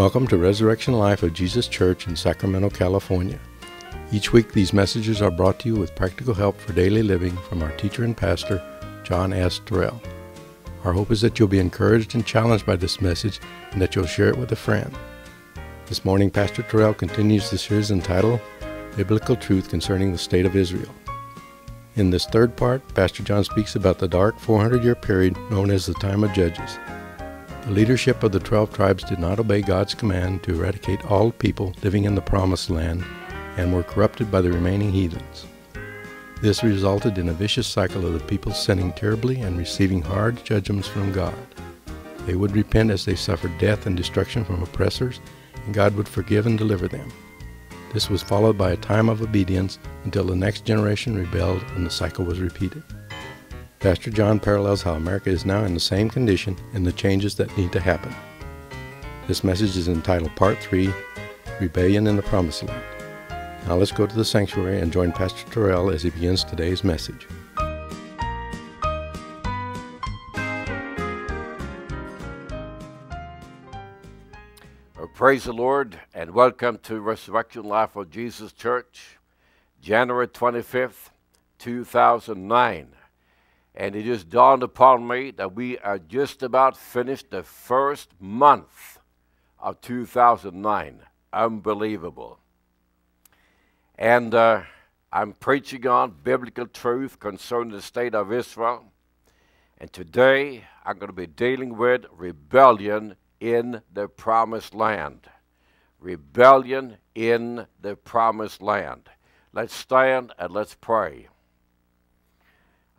Welcome to Resurrection Life of Jesus Church in Sacramento, California. Each week, these messages are brought to you with practical help for daily living from our teacher and pastor, John S. Torell. Our hope is that you'll be encouraged and challenged by this message and that you'll share it with a friend. This morning, Pastor Torell continues the series entitled Biblical Truth Concerning the State of Israel. In this third part, Pastor John speaks about the dark 400 year period known as the time of Judges. The leadership of the 12 tribes did not obey God's command to eradicate all people living in the Promised Land and were corrupted by the remaining heathens. This resulted in a vicious cycle of the people sinning terribly and receiving hard judgments from God. They would repent as they suffered death and destruction from oppressors, and God would forgive and deliver them. This was followed by a time of obedience until the next generation rebelled and the cycle was repeated. Pastor John parallels how America is now in the same condition and the changes that need to happen. This message is entitled Part 3 Rebellion in the Promised Land. Now let's go to the sanctuary and join Pastor Torell as he begins today's message. Praise the Lord and welcome to Resurrection Life of Jesus Church, January 25th, 2009. And it just dawned upon me that we are just about finished the first month of 2009. Unbelievable. And uh, I'm preaching on biblical truth concerning the state of Israel. And today I'm going to be dealing with rebellion in the promised land. Rebellion in the promised land. Let's stand and let's pray.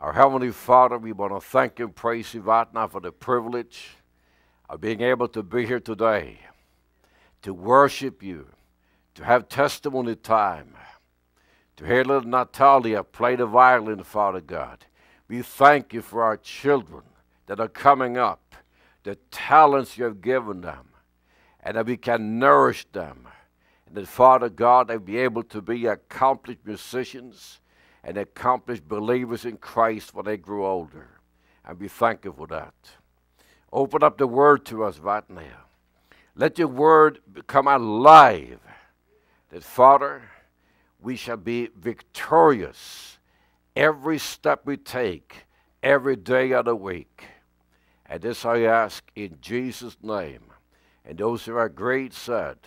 Our Heavenly Father, we want to thank and praise you right now for the privilege of being able to be here today, to worship you, to have testimony time, to hear little Natalia play the violin, Father God. We thank you for our children that are coming up, the talents you have given them, and that we can nourish them. And that, Father God, they be able to be accomplished musicians and accomplished believers in Christ when they grew older. And be thankful for that. Open up the word to us right now. Let your word become alive. That, Father, we shall be victorious every step we take, every day of the week. And this I ask in Jesus' name. And those who are great said,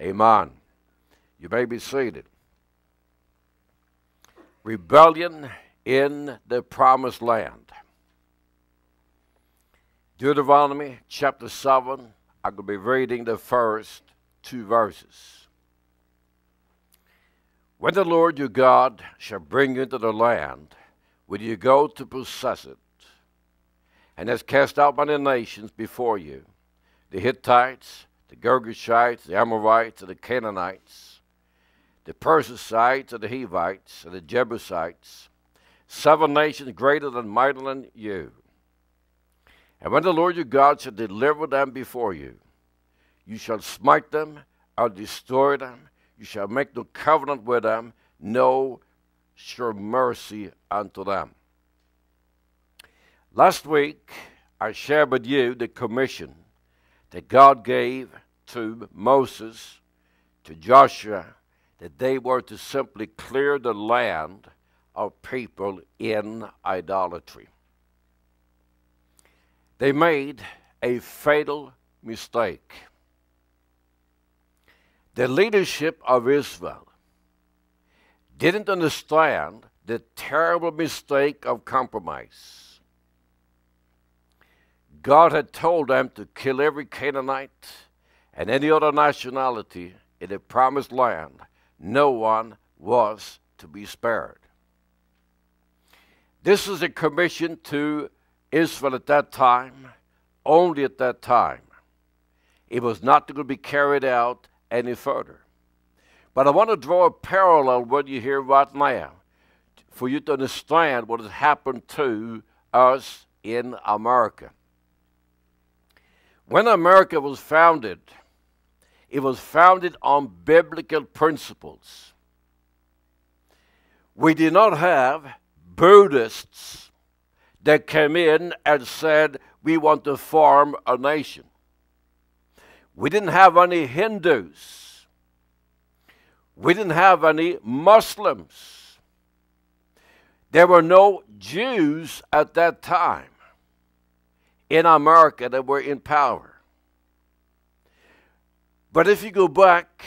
Amen. You may be seated rebellion in the promised land. Deuteronomy chapter 7, I'm going to be reading the first two verses. When the Lord your God shall bring you into the land, will you go to possess it, and has cast out many nations before you the Hittites, the Girgashites, the Amorites, and the Canaanites the Perizzites and the Hivites and the Jebusites, seven nations greater than mightier than you. And when the Lord your God shall deliver them before you, you shall smite them or destroy them. You shall make no covenant with them, no sure mercy unto them. Last week, I shared with you the commission that God gave to Moses, to Joshua, that they were to simply clear the land of people in idolatry. They made a fatal mistake. The leadership of Israel didn't understand the terrible mistake of compromise. God had told them to kill every Canaanite and any other nationality in the promised land no one was to be spared. This is a commission to Israel at that time, only at that time. It was not going to be carried out any further. But I want to draw a parallel with you here right now for you to understand what has happened to us in America. When America was founded, it was founded on biblical principles. We did not have Buddhists that came in and said, We want to form a nation. We didn't have any Hindus. We didn't have any Muslims. There were no Jews at that time in America that were in power. But if you go back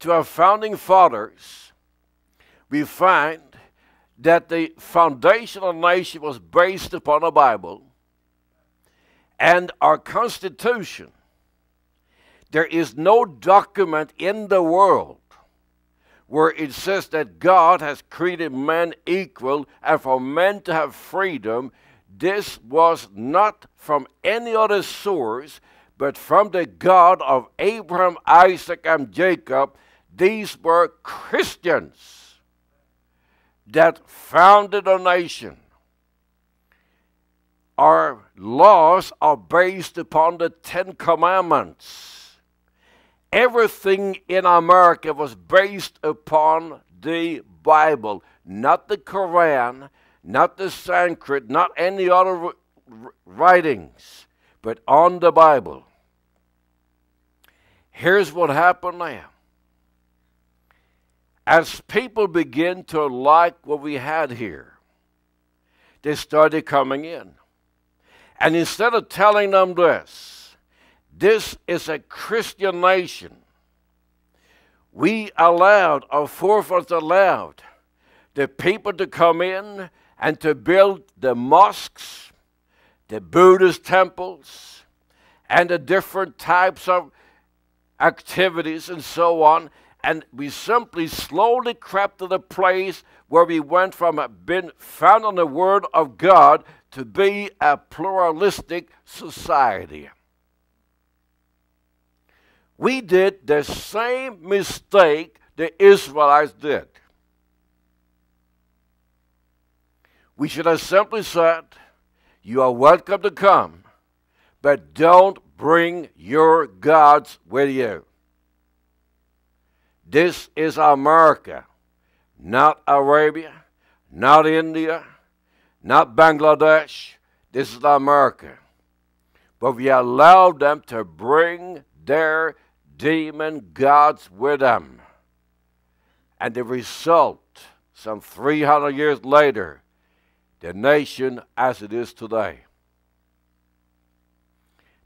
to our founding fathers, we find that the foundational nation was based upon the Bible and our Constitution. There is no document in the world where it says that God has created man equal and for men to have freedom. This was not from any other source, but from the God of Abraham, Isaac, and Jacob. These were Christians that founded a nation. Our laws are based upon the Ten Commandments. Everything in America was based upon the Bible, not the Quran, not the Sanskrit, not any other writings, but on the Bible. Here's what happened now. As people begin to like what we had here, they started coming in. And instead of telling them this, this is a Christian nation, we allowed, our forefathers allowed, the people to come in and to build the mosques, the Buddhist temples, and the different types of activities and so on. And we simply slowly crept to the place where we went from being found on the Word of God to be a pluralistic society. We did the same mistake the Israelites did. We should have simply said, You are welcome to come, but don't bring your gods with you. This is America, not Arabia, not India not Bangladesh. This is America. But we allowed them to bring their demon gods with them. And the result, some 300 years later, the nation as it is today.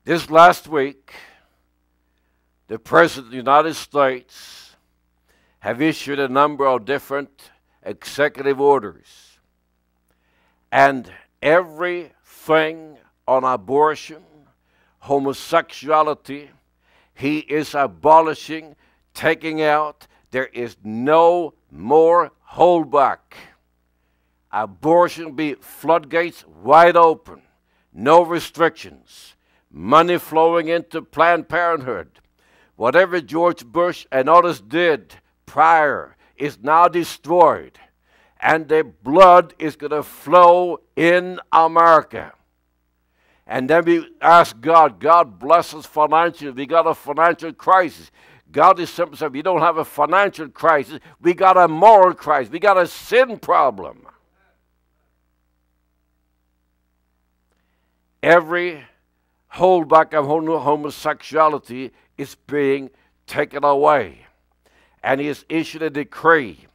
This last week, the President of the United States have issued a number of different executive orders and everything on abortion, homosexuality, he is abolishing, taking out. There is no more holdback. Abortion be floodgates wide open, no restrictions, money flowing into Planned Parenthood. Whatever George Bush and others did prior is now destroyed and the blood is going to flow in America. And then we ask God, God bless us financially. We got a financial crisis. God is simply saying, we don't have a financial crisis, we got a moral crisis, we got a sin problem. Every holdback of homosexuality is being taken away. And he has issued a decree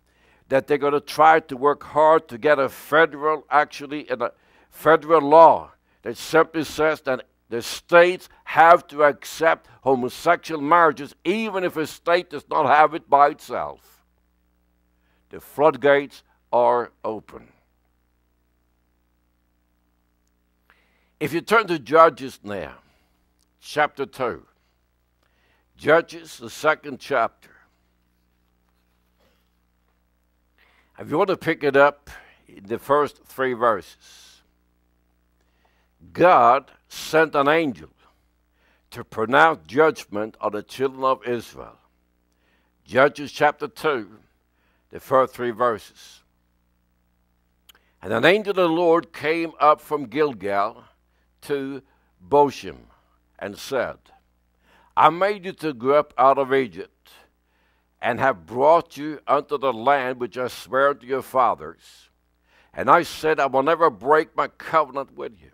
that they're going to try to work hard to get a federal, actually, in a federal law that simply says that the states have to accept homosexual marriages even if a state does not have it by itself. The floodgates are open. If you turn to Judges now, chapter 2, Judges, the second chapter. If you want to pick it up in the first three verses, God sent an angel to pronounce judgment on the children of Israel. Judges chapter 2, the first three verses. And an angel of the Lord came up from Gilgal to Bochim and said, I made you to go up out of Egypt and have brought you unto the land which I sware to your fathers. And I said, I will never break my covenant with you.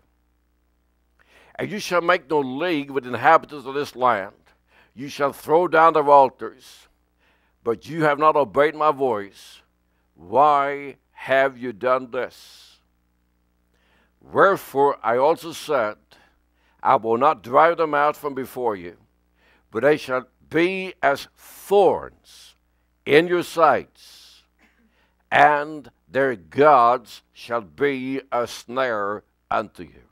And you shall make no league with the inhabitants of this land, you shall throw down their altars, but you have not obeyed my voice. Why have you done this? Wherefore I also said, I will not drive them out from before you, but they shall be as thorns in your sights, and their gods shall be a snare unto you.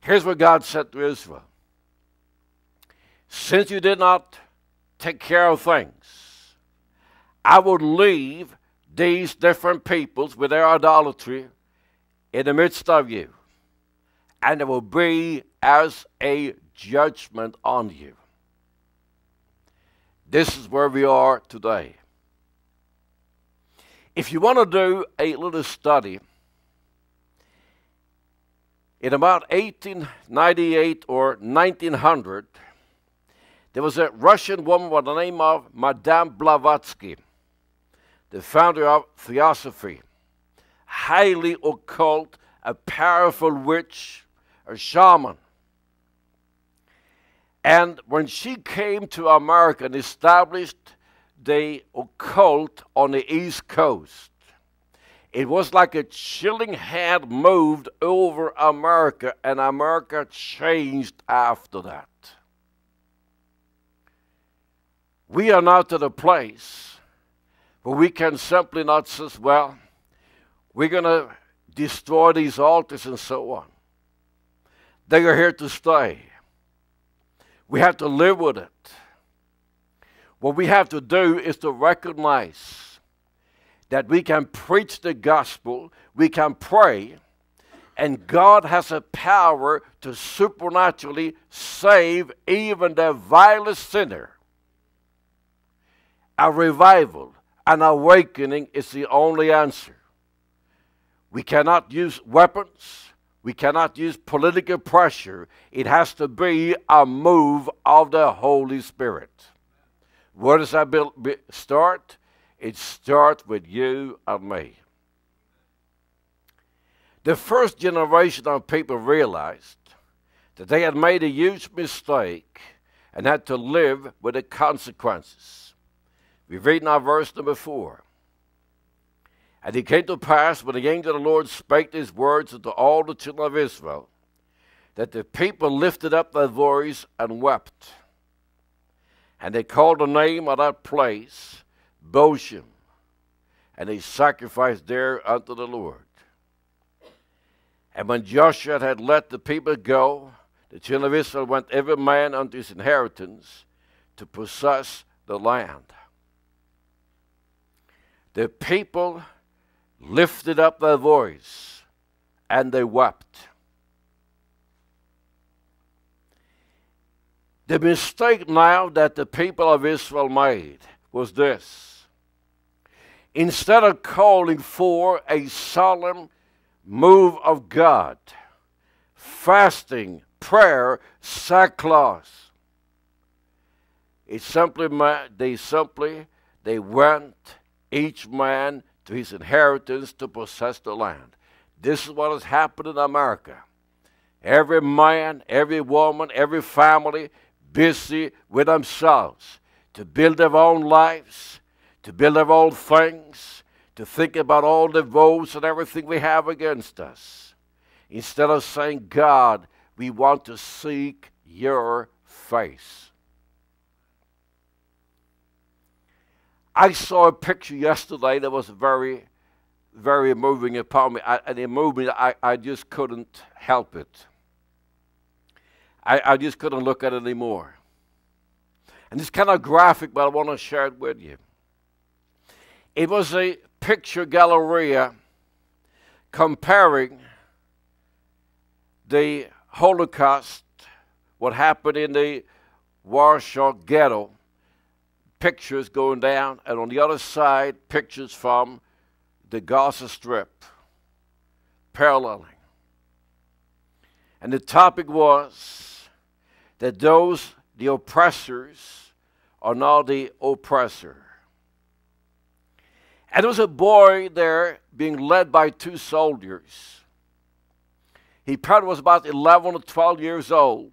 Here's what God said to Israel Since you did not take care of things, I will leave these different peoples with their idolatry in the midst of you, and it will be as a judgment on you. This is where we are today. If you want to do a little study, in about 1898 or 1900, there was a Russian woman by the name of Madame Blavatsky, the founder of Theosophy, highly occult, a powerful witch, a shaman. And when she came to America and established the occult on the East Coast, it was like a chilling hand moved over America, and America changed after that. We are now to the place where we can simply not say, well, we're going to destroy these altars and so on. They are here to stay. We have to live with it. What we have to do is to recognize that we can preach the gospel, we can pray, and God has a power to supernaturally save even the vilest sinner. A revival, an awakening is the only answer. We cannot use weapons. We cannot use political pressure. It has to be a move of the Holy Spirit. Where does that start? It starts with you and me. The first generation of people realized that they had made a huge mistake and had to live with the consequences. We read our verse number four. And it came to pass when the angel of the Lord spake these words unto all the children of Israel, that the people lifted up their voice and wept. And they called the name of that place Bochim, and they sacrificed there unto the Lord. And when Joshua had let the people go, the children of Israel went every man unto his inheritance to possess the land. The people lifted up their voice and they wept. The mistake now that the people of Israel made was this. Instead of calling for a solemn move of God, fasting, prayer, sackcloth, it simply they simply they went each man to his inheritance to possess the land. This is what has happened in America. Every man, every woman, every family busy with themselves to build their own lives, to build their own things, to think about all the woes and everything we have against us. Instead of saying, God, we want to seek your face. I saw a picture yesterday that was very, very moving upon me. I, and it moved me. I, I just couldn't help it. I, I just couldn't look at it anymore. And it's kind of graphic, but I want to share it with you. It was a picture galleria comparing the Holocaust, what happened in the Warsaw Ghetto, pictures going down, and on the other side, pictures from the Gaza Strip, paralleling. And the topic was that those, the oppressors, are now the oppressor. And there was a boy there being led by two soldiers. He probably was about 11 or 12 years old.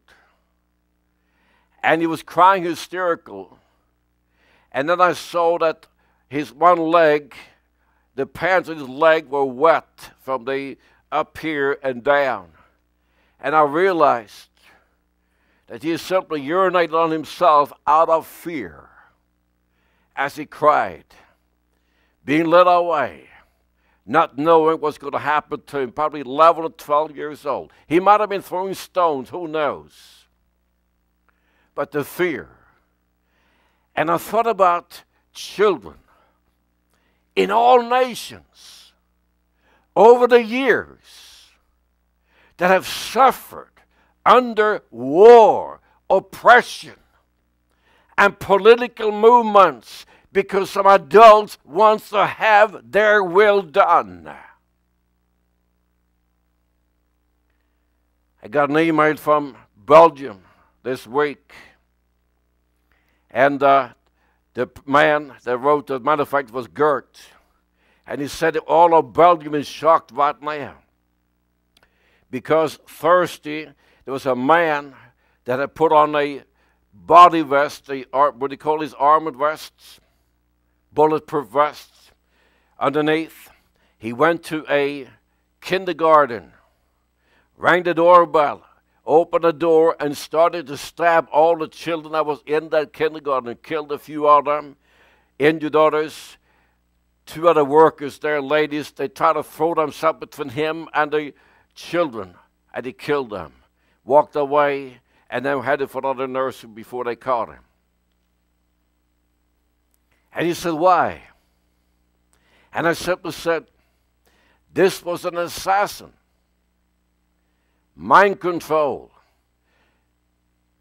and he was crying hysterical. And then I saw that his one leg, the pants of his leg were wet from the up here and down. And I realized that he simply urinated on himself out of fear as he cried, being led away, not knowing what's going to happen to him, probably 11 or 12 years old. He might have been throwing stones, who knows? But the fear. And I thought about children in all nations over the years that have suffered under war, oppression, and political movements because some adults want to have their will done. I got an email from Belgium this week, and uh, the man that wrote the matter of fact was Gert, and he said all of Belgium is shocked right now because Thursday there was a man that had put on a body vest, the, what you call these armored vests? Bulletproof vests. Underneath, he went to a kindergarten, rang the doorbell, opened the door, and started to stab all the children that was in that kindergarten and killed a few of them, injured others. Two other workers there, ladies, they tried to throw themselves between him and the children, and he killed them. Walked away, and then headed for another nursery before they caught him. And he said, Why? And I simply said, This was an assassin. Mind control.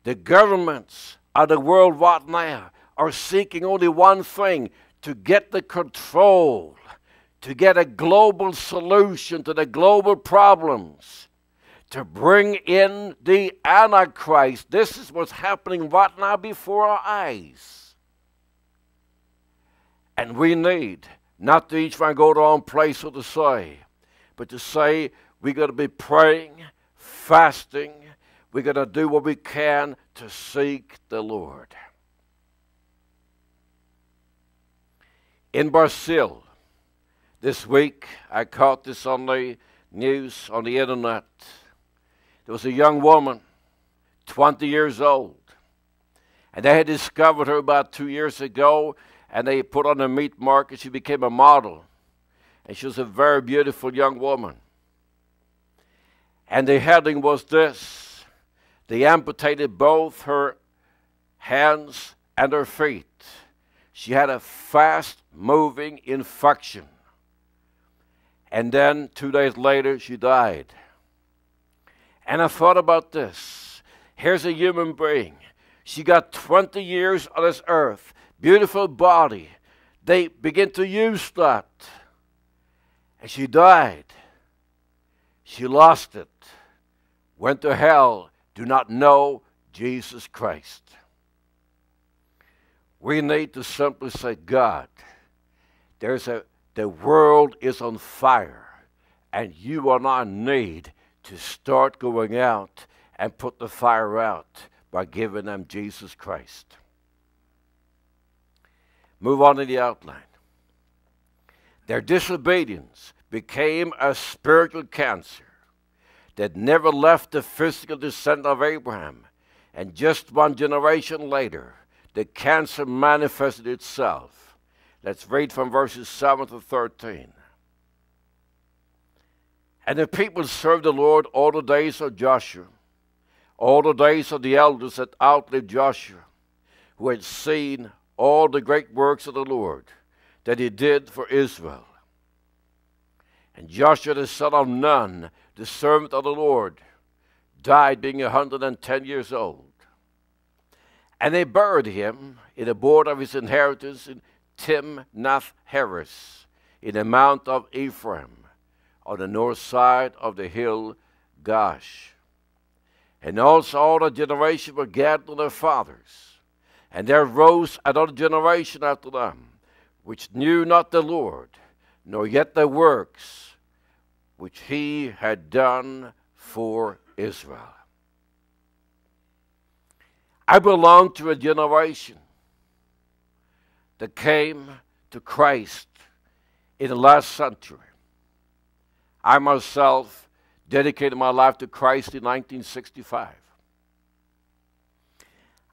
The governments of the world right now are seeking only one thing to get the control, to get a global solution to the global problems to bring in the Antichrist. This is what's happening right now before our eyes. And we need not to each one go to our own place or to say, but to say we got to be praying, fasting, we're going to do what we can to seek the Lord. In Brazil, this week, I caught this on the news on the internet. There was a young woman, 20 years old, and they had discovered her about two years ago, and they put on a meat market. She became a model, and she was a very beautiful young woman. And the heading was this they amputated both her hands and her feet. She had a fast moving infection. And then two days later, she died. And I thought about this. Here's a human being. She got 20 years on this earth, beautiful body. They begin to use that. And she died. She lost it. Went to hell. Do not know Jesus Christ. We need to simply say, God, there's a the world is on fire, and you not in need to start going out and put the fire out by giving them Jesus Christ. Move on to the outline. Their disobedience became a spiritual cancer that never left the physical descent of Abraham. And just one generation later, the cancer manifested itself. Let's read from verses 7 to 13. And the people served the Lord all the days of Joshua, all the days of the elders that outlived Joshua, who had seen all the great works of the Lord that he did for Israel. And Joshua the son of Nun, the servant of the Lord, died being a hundred and ten years old. And they buried him in the border of his inheritance in Timnath Heres, in the mount of Ephraim on the north side of the hill Gaash. And also all the generation were gathered to their fathers. And there rose another generation after them, which knew not the Lord, nor yet their works which he had done for Israel. I belong to a generation that came to Christ in the last century. I myself dedicated my life to Christ in 1965.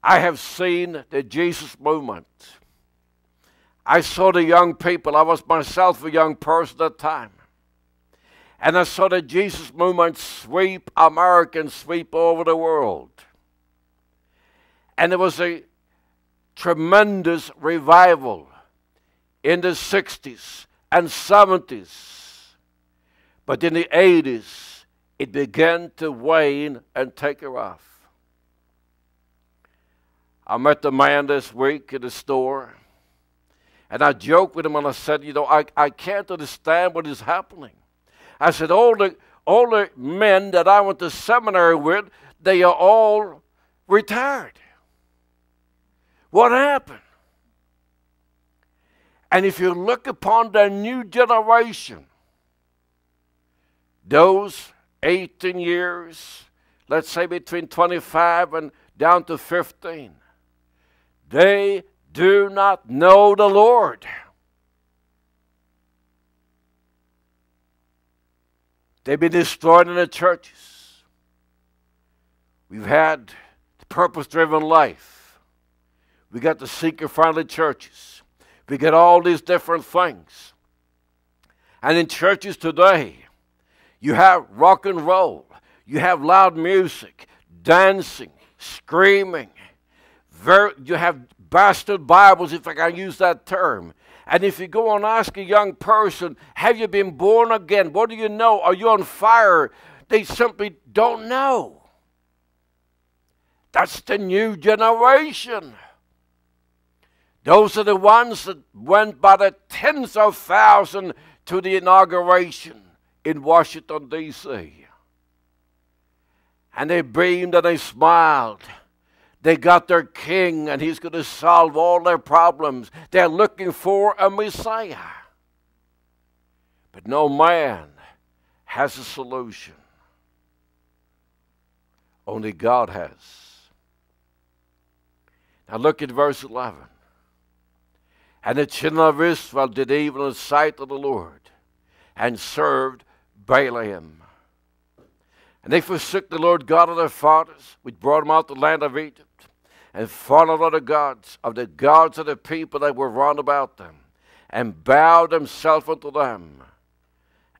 I have seen the Jesus movement. I saw the young people. I was myself a young person at the time. And I saw the Jesus movement sweep America, and sweep over the world. And there was a tremendous revival in the 60s and 70s. But in the 80s, it began to wane and take off. I met the man this week in the store, and I joked with him and I said, You know, I, I can't understand what is happening. I said, all the, all the men that I went to seminary with, they are all retired. What happened? And if you look upon the new generation, those 18 years, let's say between 25 and down to 15, they do not know the Lord. They've been destroyed in the churches. We've had the purpose driven life. We got the seeker friendly churches. We got all these different things. And in churches today, you have rock and roll, you have loud music, dancing, screaming. You have bastard Bibles, if I can use that term. And if you go and ask a young person, Have you been born again? What do you know? Are you on fire? They simply don't know. That's the new generation. Those are the ones that went by the tens of thousands to the inauguration in Washington, D.C. And they beamed and they smiled. They got their king, and he's going to solve all their problems. They're looking for a Messiah. But no man has a solution. Only God has. Now look at verse 11. And the children of Israel did evil in the sight of the Lord and served Baalim. And they forsook the Lord God of their fathers, which brought them out of the land of Egypt and followed other gods of the gods of the people that were round about them, and bowed themselves unto them,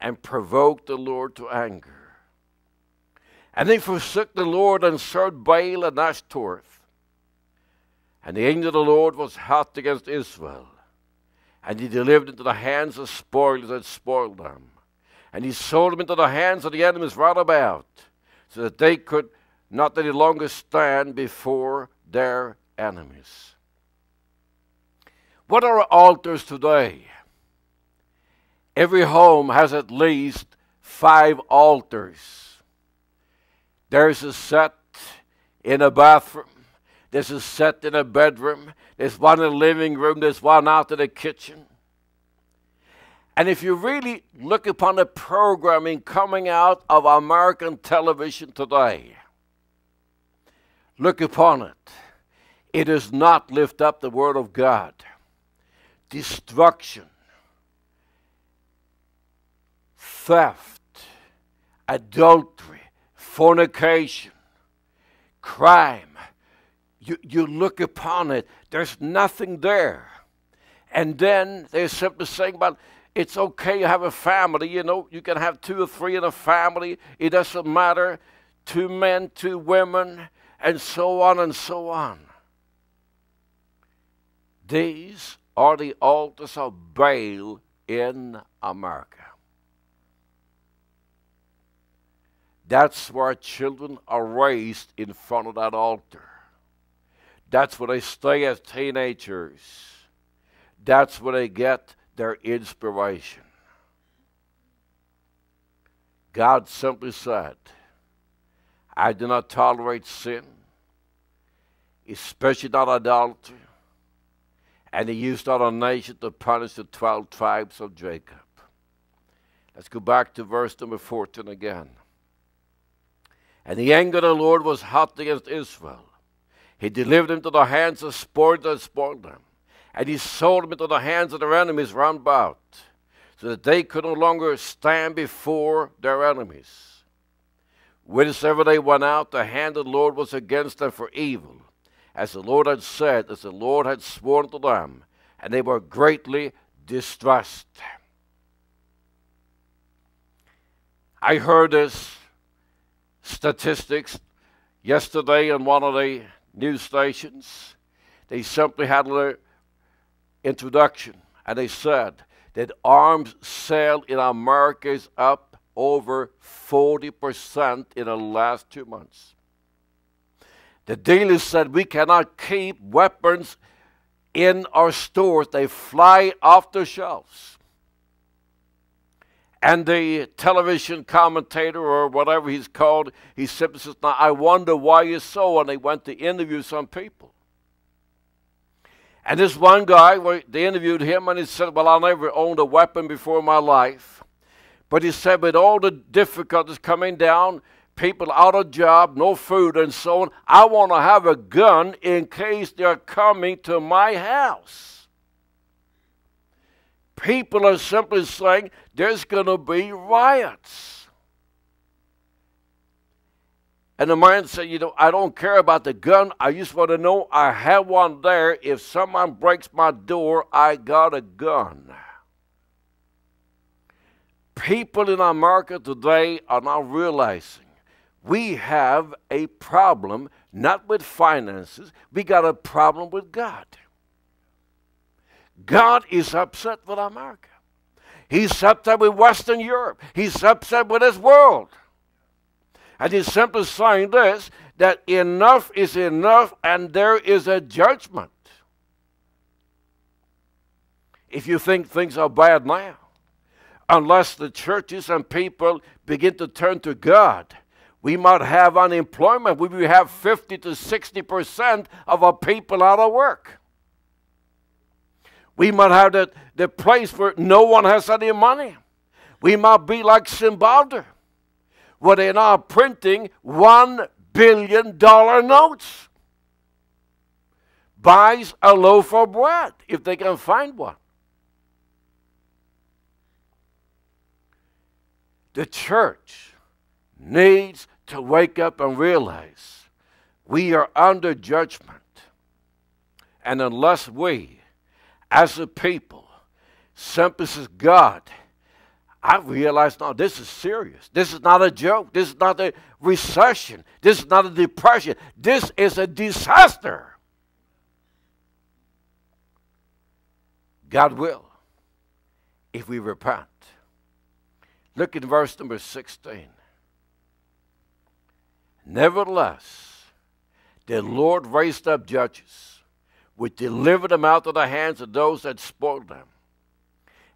and provoked the Lord to anger. And they forsook the Lord and served Baal and Ashtoreth. And the angel of the Lord was hot against Israel, and he delivered into the hands of spoilers that spoiled them. And he sold them into the hands of the enemies round about, so that they could not any longer stand before their enemies. What are altars today? Every home has at least five altars. There's a set in a bathroom, there's a set in a bedroom, there's one in the living room, there's one out in the kitchen. And if you really look upon the programming coming out of American television today, look upon it it does not lift up the Word of God. Destruction, theft, adultery, fornication, crime. You, you look upon it, there's nothing there. And then they're simply saying, but it's okay you have a family. You know, you can have two or three in a family. It doesn't matter. Two men, two women, and so on and so on. These are the altars of Baal in America. That's where children are raised in front of that altar. That's where they stay as teenagers. That's where they get their inspiration. God simply said, I do not tolerate sin, especially not idolatry and he used not a nation to punish the 12 tribes of Jacob. Let's go back to verse number 14 again. And the anger of the Lord was hot against Israel. He delivered them to the hands of spoilers that spoiled them. And he sold them into the hands of their enemies round about, so that they could no longer stand before their enemies. Whithersoever they went out, the hand of the Lord was against them for evil, as the Lord had said, as the Lord had sworn to them, and they were greatly distressed. I heard this statistics yesterday on one of the news stations. They simply had their introduction and they said that arms sale in America is up over 40% in the last two months. The dealers said we cannot keep weapons in our stores, they fly off the shelves. And the television commentator or whatever he's called, he simply says, Now I wonder why it's so. And they went to interview some people. And this one guy, they interviewed him and he said, Well, I never owned a weapon before in my life. But he said, with all the difficulties coming down, people out of job, no food, and so on, I want to have a gun in case they're coming to my house. People are simply saying there's going to be riots. And the man said, You know, I don't care about the gun. I just want to know I have one there. If someone breaks my door, I got a gun. People in America today are not realizing we have a problem not with finances, we got a problem with God. God is upset with America. He's upset with Western Europe. He's upset with this world. And he's simply saying this that enough is enough and there is a judgment. If you think things are bad now, unless the churches and people begin to turn to God, we might have unemployment. We will have 50 to 60 percent of our people out of work. We might have the, the place where no one has any money. We might be like Zimbabwe, where they're now printing one billion dollar notes. Buys a loaf of bread if they can find one. The church needs to wake up and realize we are under judgment. And unless we as a people, simply says, God, I realize now this is serious. This is not a joke. This is not a recession. This is not a depression. This is a disaster. God will if we repent. Look at verse number 16. Nevertheless, the Lord raised up judges which delivered them out of the hands of those that spoiled them.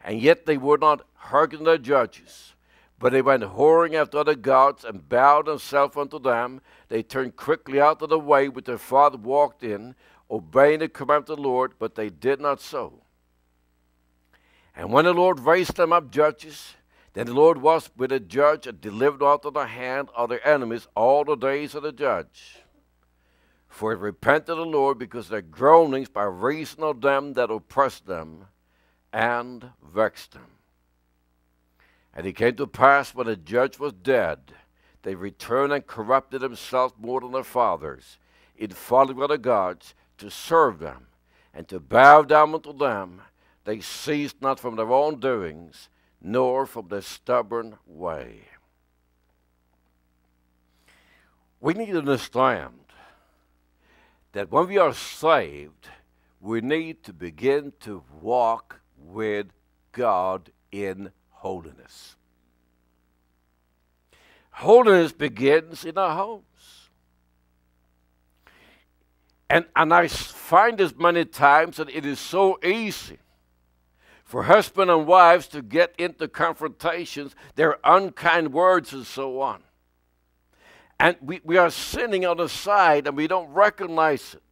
And yet they would not hearken to their judges, but they went whoring after other gods and bowed themselves unto them. They turned quickly out of the way which their father walked in, obeying the commandment of the Lord, but they did not so. And when the Lord raised them up judges, then the Lord was with a judge and delivered out of the hand of their enemies all the days of the judge. For it repented the Lord because their groanings by reason of them that oppressed them and vexed them. And it came to pass when the judge was dead, they returned and corrupted themselves more than their fathers, in following other gods to serve them and to bow down unto them. They ceased not from their own doings, nor from their stubborn way. We need to understand that when we are saved, we need to begin to walk with God in holiness. Holiness begins in our homes. And, and I find this many times that it is so easy for husband and wives to get into confrontations, their unkind words and so on. And we, we are sinning on the side and we don't recognize it.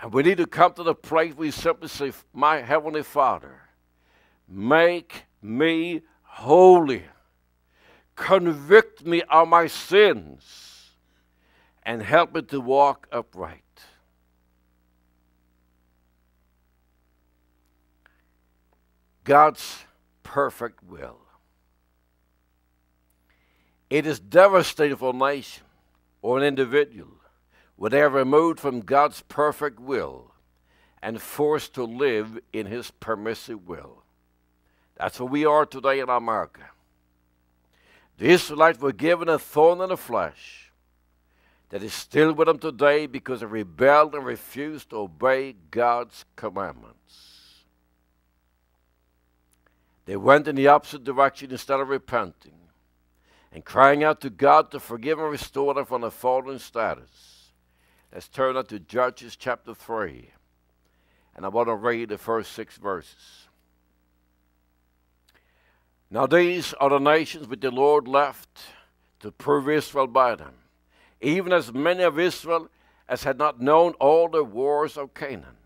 And we need to come to the place we simply say, My Heavenly Father, make me holy. Convict me of my sins. and help me to walk upright. God's perfect will. It is devastating for a nation or an individual when they are removed from God's perfect will and forced to live in His permissive will. That's what we are today in America. The Israelites were given a thorn in the flesh that is still with them today because they rebelled and refused to obey God's commandments. They went in the opposite direction instead of repenting and crying out to God to forgive and restore them from their fallen status. Let's turn to Judges chapter 3. And I want to read the first six verses. Now these are the nations which the Lord left to prove Israel by them, even as many of Israel as had not known all the wars of Canaan.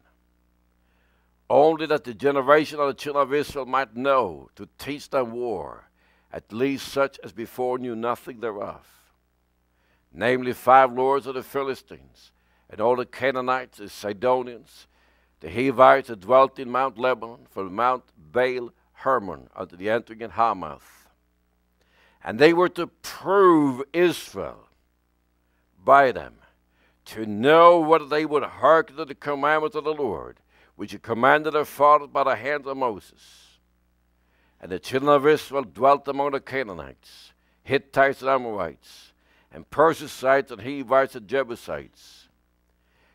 Only that the generation of the children of Israel might know to teach them war, at least such as before knew nothing thereof. Namely, five lords of the Philistines, and all the Canaanites, the Sidonians, the Hivites that dwelt in Mount Lebanon, from Mount Baal Hermon unto the entering in Hamath. And they were to prove Israel by them, to know whether they would hearken to the commandments of the Lord, which he commanded their fathers by the hand of Moses. And the children of Israel dwelt among the Canaanites, Hittites and Amorites, and Perizzites and Hivites and Jebusites.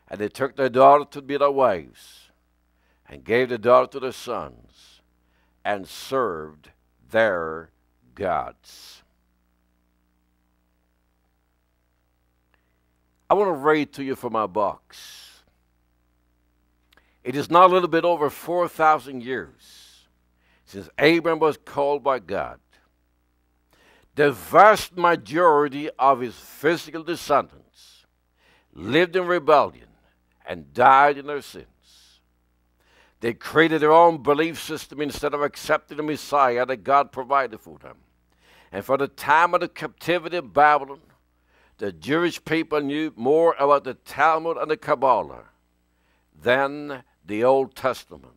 And they took their daughters to be their wives, and gave the daughter to their sons, and served their gods. I want to read to you from my box. It is now a little bit over 4,000 years since Abram was called by God. The vast majority of his physical descendants lived in rebellion and died in their sins. They created their own belief system instead of accepting the Messiah that God provided for them. And for the time of the captivity of Babylon, the Jewish people knew more about the Talmud and the Kabbalah than the Old Testament.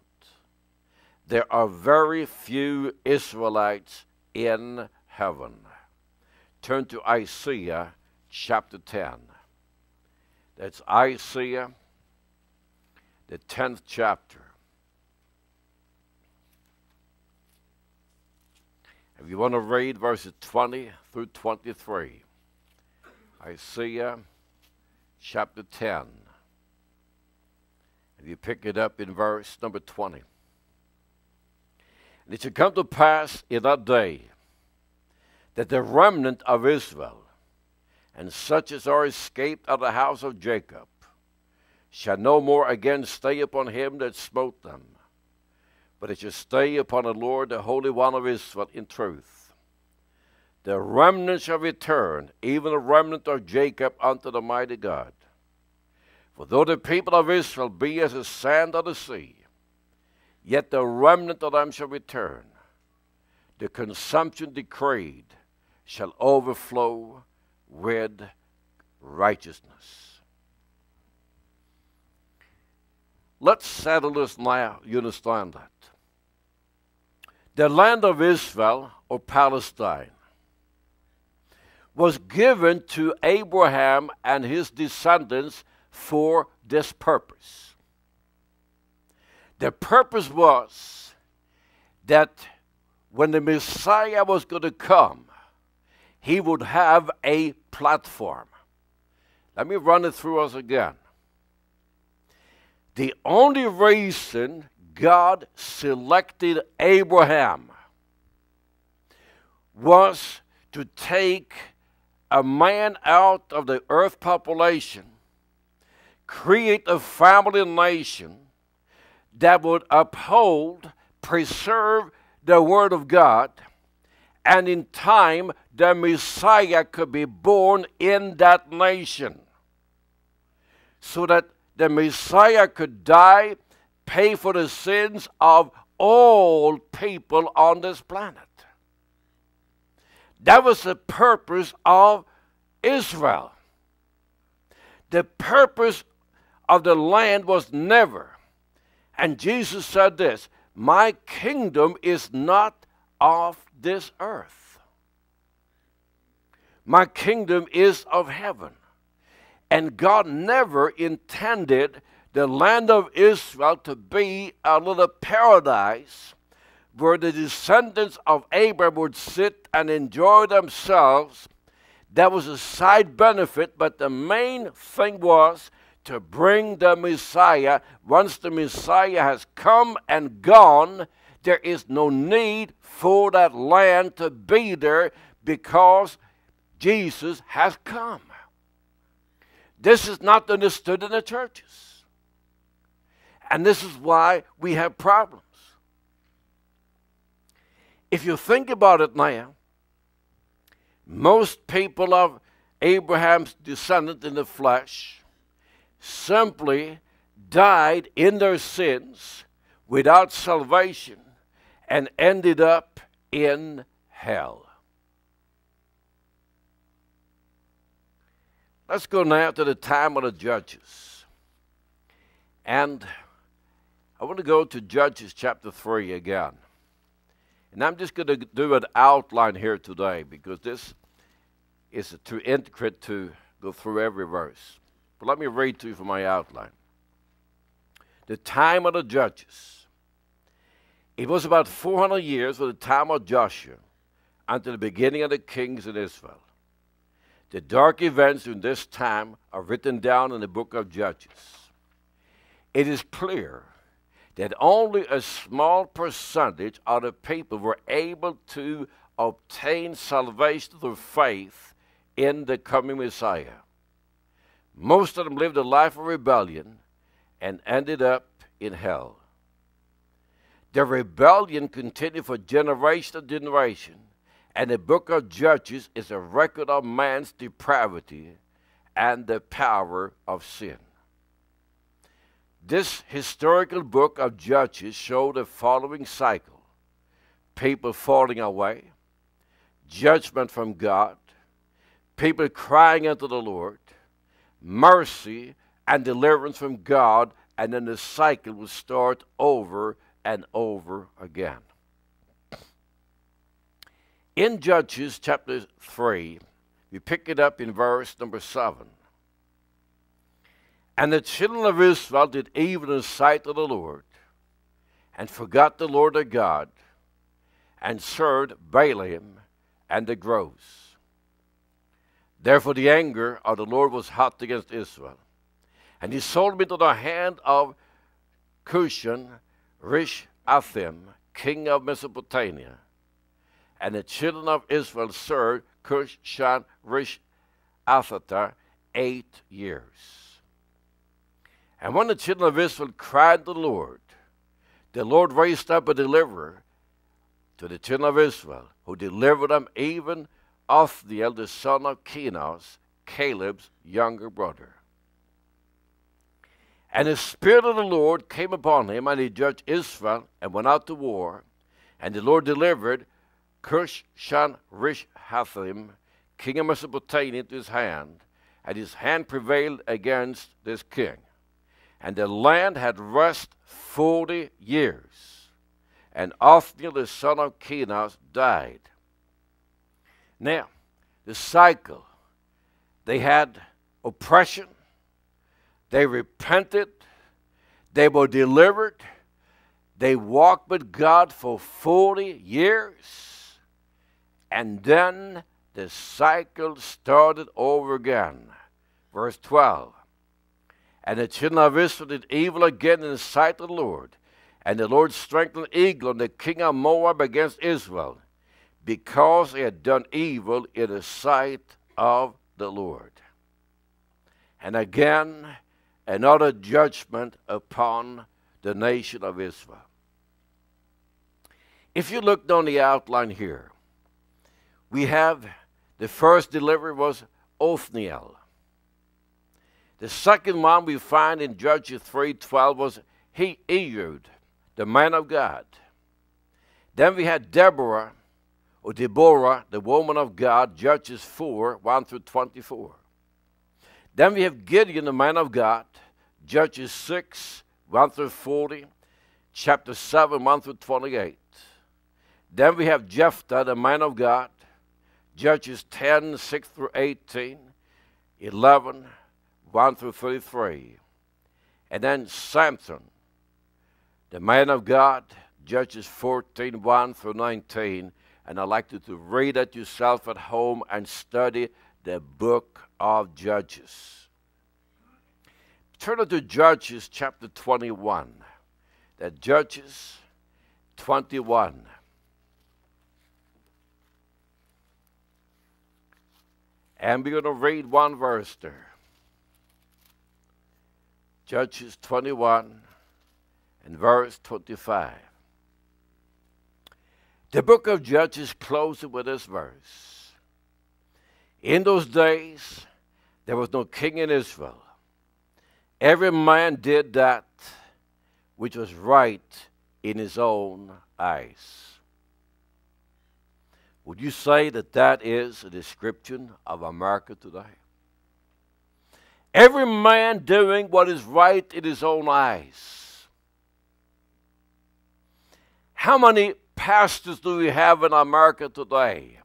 There are very few Israelites in heaven. Turn to Isaiah chapter 10. That's Isaiah, the 10th chapter. If you want to read verses 20 through 23, Isaiah chapter 10. If you pick it up in verse number 20. And it shall come to pass in that day that the remnant of Israel, and such as are escaped out of the house of Jacob, shall no more again stay upon him that smote them, but it shall stay upon the Lord, the Holy One of Israel, in truth. The remnant shall return, even the remnant of Jacob, unto the mighty God. For though the people of Israel be as the sand of the sea, yet the remnant of them shall return. The consumption decreed shall overflow with righteousness. Let's settle this now. You understand that. The land of Israel or Palestine was given to Abraham and his descendants for this purpose. The purpose was that when the Messiah was going to come, he would have a platform. Let me run it through us again. The only reason God selected Abraham was to take a man out of the earth population, create a family nation that would uphold, preserve the Word of God, and in time the Messiah could be born in that nation. So that the Messiah could die, pay for the sins of all people on this planet. That was the purpose of Israel. The purpose of the land was never. And Jesus said this My kingdom is not of this earth. My kingdom is of heaven. And God never intended the land of Israel to be a little paradise where the descendants of Abraham would sit and enjoy themselves. That was a side benefit, but the main thing was to bring the Messiah. Once the Messiah has come and gone, there is no need for that land to be there because Jesus has come. This is not understood in the churches. And this is why we have problems. If you think about it now, most people of Abraham's descendant in the flesh simply died in their sins without salvation and ended up in hell. Let's go now to the time of the judges. And I want to go to Judges chapter 3 again. And I'm just going to do an outline here today because this is too intricate to go through every verse. But let me read to you from my outline. The time of the judges. It was about 400 years from the time of Joshua until the beginning of the kings in Israel. The dark events in this time are written down in the book of Judges. It is clear that only a small percentage of the people were able to obtain salvation through faith in the coming Messiah. Most of them lived a life of rebellion and ended up in hell. The rebellion continued for generation to generation and the book of Judges is a record of man's depravity and the power of sin. This historical book of Judges showed the following cycle people falling away, judgment from God, people crying unto the Lord, mercy and deliverance from God, and then the cycle will start over and over again. In Judges chapter 3, we pick it up in verse number 7. And the children of Israel did evil in the sight of the Lord, and forgot the Lord their God, and served Baalim and the groves. Therefore the anger of the Lord was hot against Israel, and he sold them to the hand of Cushan Rishathaim, king of Mesopotamia and the children of Israel served Cushan Rish Athatar eight years. And when the children of Israel cried to the Lord, the Lord raised up a deliverer to the children of Israel, who delivered them even Othniel, the eldest son of Kenaz, Caleb's younger brother. And the Spirit of the Lord came upon him, and he judged Israel and went out to war. And the Lord delivered Cushan Rishathaim, king of Mesopotamia, into his hand, and his hand prevailed against this king. And the land had rest forty years. And Othniel, the son of Kenaz, died. Now, the cycle, they had oppression, they repented, they were delivered, they walked with God for 40 years and then the cycle started over again. Verse 12. And the children of Israel did evil again in the sight of the Lord. And the Lord strengthened Eglon, the king of Moab, against Israel, because he had done evil in the sight of the Lord. And again, another judgment upon the nation of Israel. If you look down the outline here, we have the first delivery was Othniel. The second one we find in Judges 3:12 was he the man of God. Then we had Deborah, or Deborah, the woman of God, Judges 4, 1 through 24. Then we have Gideon, the man of God, Judges 6, 1 through 40, chapter 7, 1 through 28. Then we have Jephthah, the man of God, Judges 10, 6 through 18, 11, 1 through 33. And then Samson, the man of God, Judges 14, 1 through 19. And I'd like you to read it yourself at home and study the book of Judges. Turn to Judges chapter 21. The Judges 21. And we're going to read one verse there. Judges 21 and verse 25. The book of Judges closes with this verse. In those days, there was no king in Israel. Every man did that which was right in his own eyes. Would you say that that is a description of America today? Every man doing what is right in his own eyes. How many pastors do we have in America today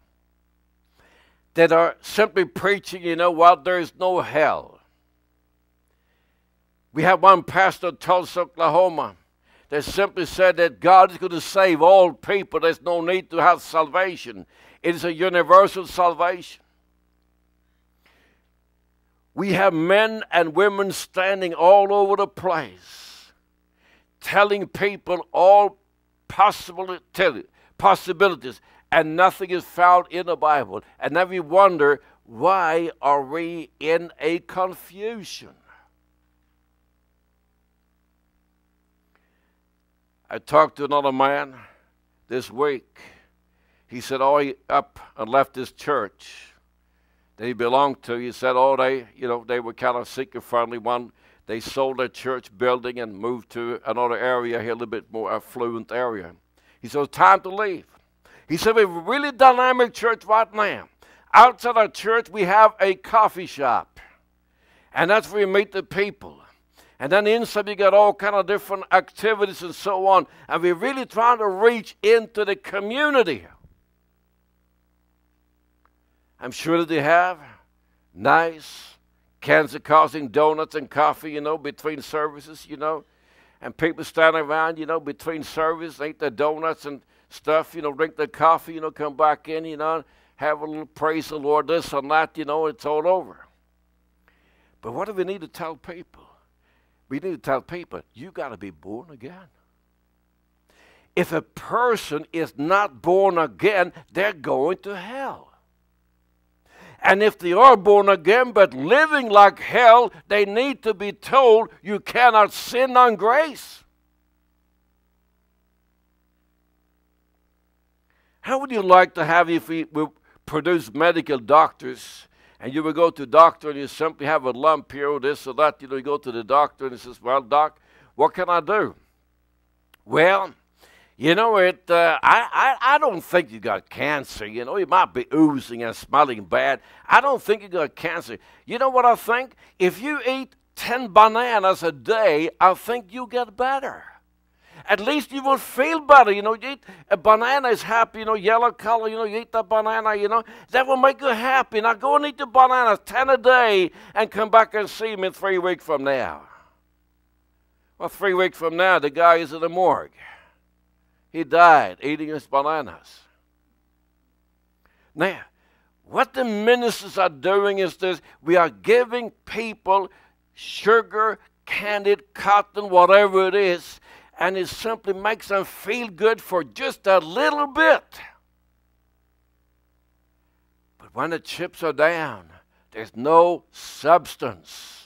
that are simply preaching, you know what, there is no hell? We have one pastor in Tulsa, Oklahoma, that simply said that God is going to save all people. There's no need to have salvation, it is a universal salvation. We have men and women standing all over the place telling people all possibilities, and nothing is found in the Bible. And then we wonder why are we in a confusion? I talked to another man this week. He said, "Oh, he up and left his church that he belonged to." He said, "Oh, they, you know, they were kind of seeker friendly. One, they sold their church building and moved to another area here, a little bit more affluent area." He said, "It's time to leave." He said, "We have a really dynamic church right now. Outside our church, we have a coffee shop, and that's where we meet the people." And then inside you got all kind of different activities and so on. And we're really trying to reach into the community. I'm sure that they have nice cancer causing donuts and coffee, you know, between services, you know. And people standing around, you know, between services, eat their donuts and stuff, you know, drink their coffee, you know, come back in, you know, have a little praise the Lord, this and that, you know, it's all over. But what do we need to tell people? We need to tell people, you got to be born again. If a person is not born again, they're going to hell. And if they are born again but living like hell, they need to be told you cannot sin on grace. How would you like to have if we produce medical doctors and you would go to doctor and you simply have a lump here or this or that, you know, you go to the doctor and he says, Well, doc, what can I do? Well, you know, it. Uh, I, I I don't think you got cancer. You know, you might be oozing and smelling bad. I don't think you got cancer. You know what I think? If you eat ten bananas a day, I think you get better at least you will feel better. You know, you eat a banana is happy, you know, yellow color, you know, you eat that banana, you know, that will make you happy. Now go and eat the bananas 10 a day and come back and see me three weeks from now. Well, three weeks from now, the guy is in the morgue. He died eating his bananas. Now, what the ministers are doing is this we are giving people sugar, candied cotton, whatever it is, and it simply makes them feel good for just a little bit. But when the chips are down, there's no substance.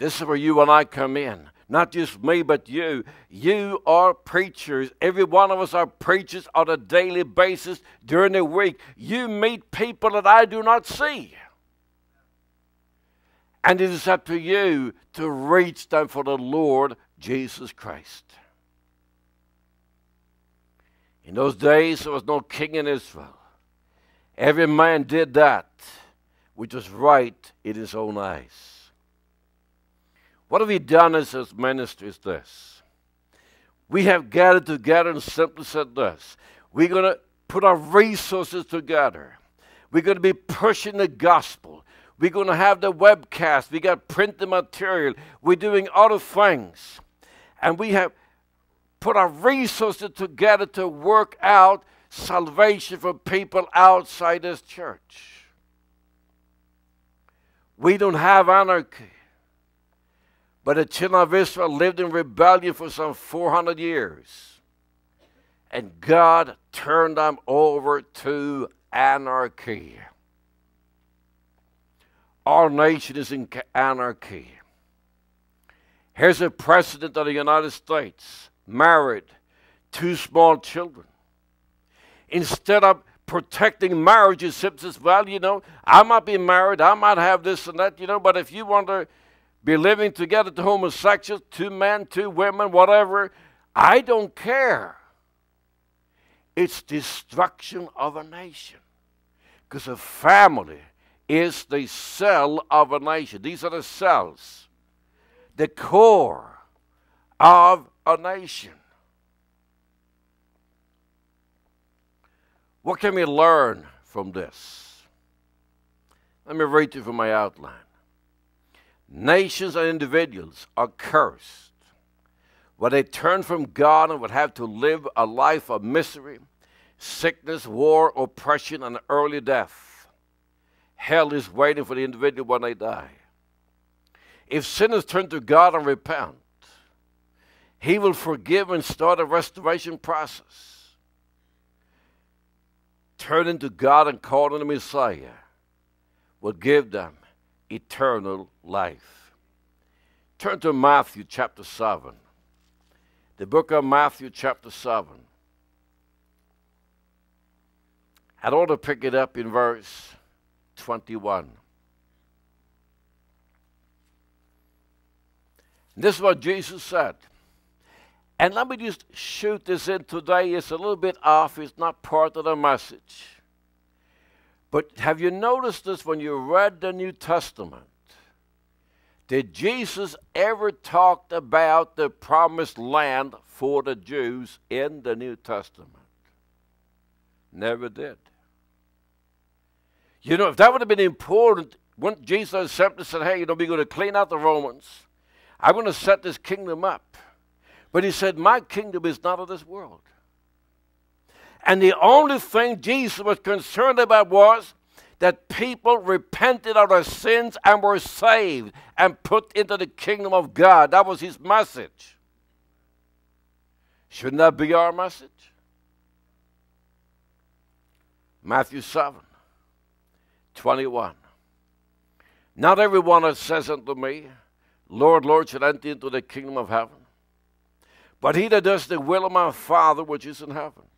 This is where you and I come in. Not just me, but you. You are preachers. Every one of us are preachers on a daily basis during the week. You meet people that I do not see. And it is up to you to reach them for the Lord Jesus Christ. In those days, there was no king in Israel. Every man did that which was right in his own eyes. What have we done as his Is this? We have gathered together and simply said this. We're going to put our resources together. We're going to be pushing the gospel. We're going to have the webcast. We got printed material. We're doing other things. And we have put our resources together to work out salvation for people outside this church. We don't have anarchy. But the children of Israel lived in rebellion for some 400 years. And God turned them over to anarchy. Our nation is in anarchy. Here's a president of the United States, married, two small children. Instead of protecting marriages, says, well, you know, I might be married, I might have this and that, you know, but if you want to be living together to homosexuals, two men, two women, whatever, I don't care. It's destruction of a nation. Because a family is the cell of a nation. These are the cells, the core of a nation. What can we learn from this? Let me read you from my outline. Nations and individuals are cursed when they turn from God and would have to live a life of misery, sickness, war, oppression, and early death. Hell is waiting for the individual when they die. If sinners turn to God and repent, He will forgive and start a restoration process. Turning to God and calling the Messiah will give them eternal life. Turn to Matthew chapter 7. The book of Matthew chapter 7. I'd ought to pick it up in verse 21. This is what Jesus said. And let me just shoot this in today. It's a little bit off, it's not part of the message. But have you noticed this when you read the New Testament? Did Jesus ever talk about the promised land for the Jews in the New Testament? Never did. You know, if that would have been important, wouldn't Jesus simply said, hey, you know, we're going to clean out the Romans. I'm going to set this kingdom up. But he said, my kingdom is not of this world. And the only thing Jesus was concerned about was that people repented of their sins and were saved and put into the kingdom of God. That was his message. Shouldn't that be our message? Matthew 7 21. Not everyone that says unto me, Lord, Lord, shall enter into the kingdom of heaven, but he that does the will of my Father which is in heaven.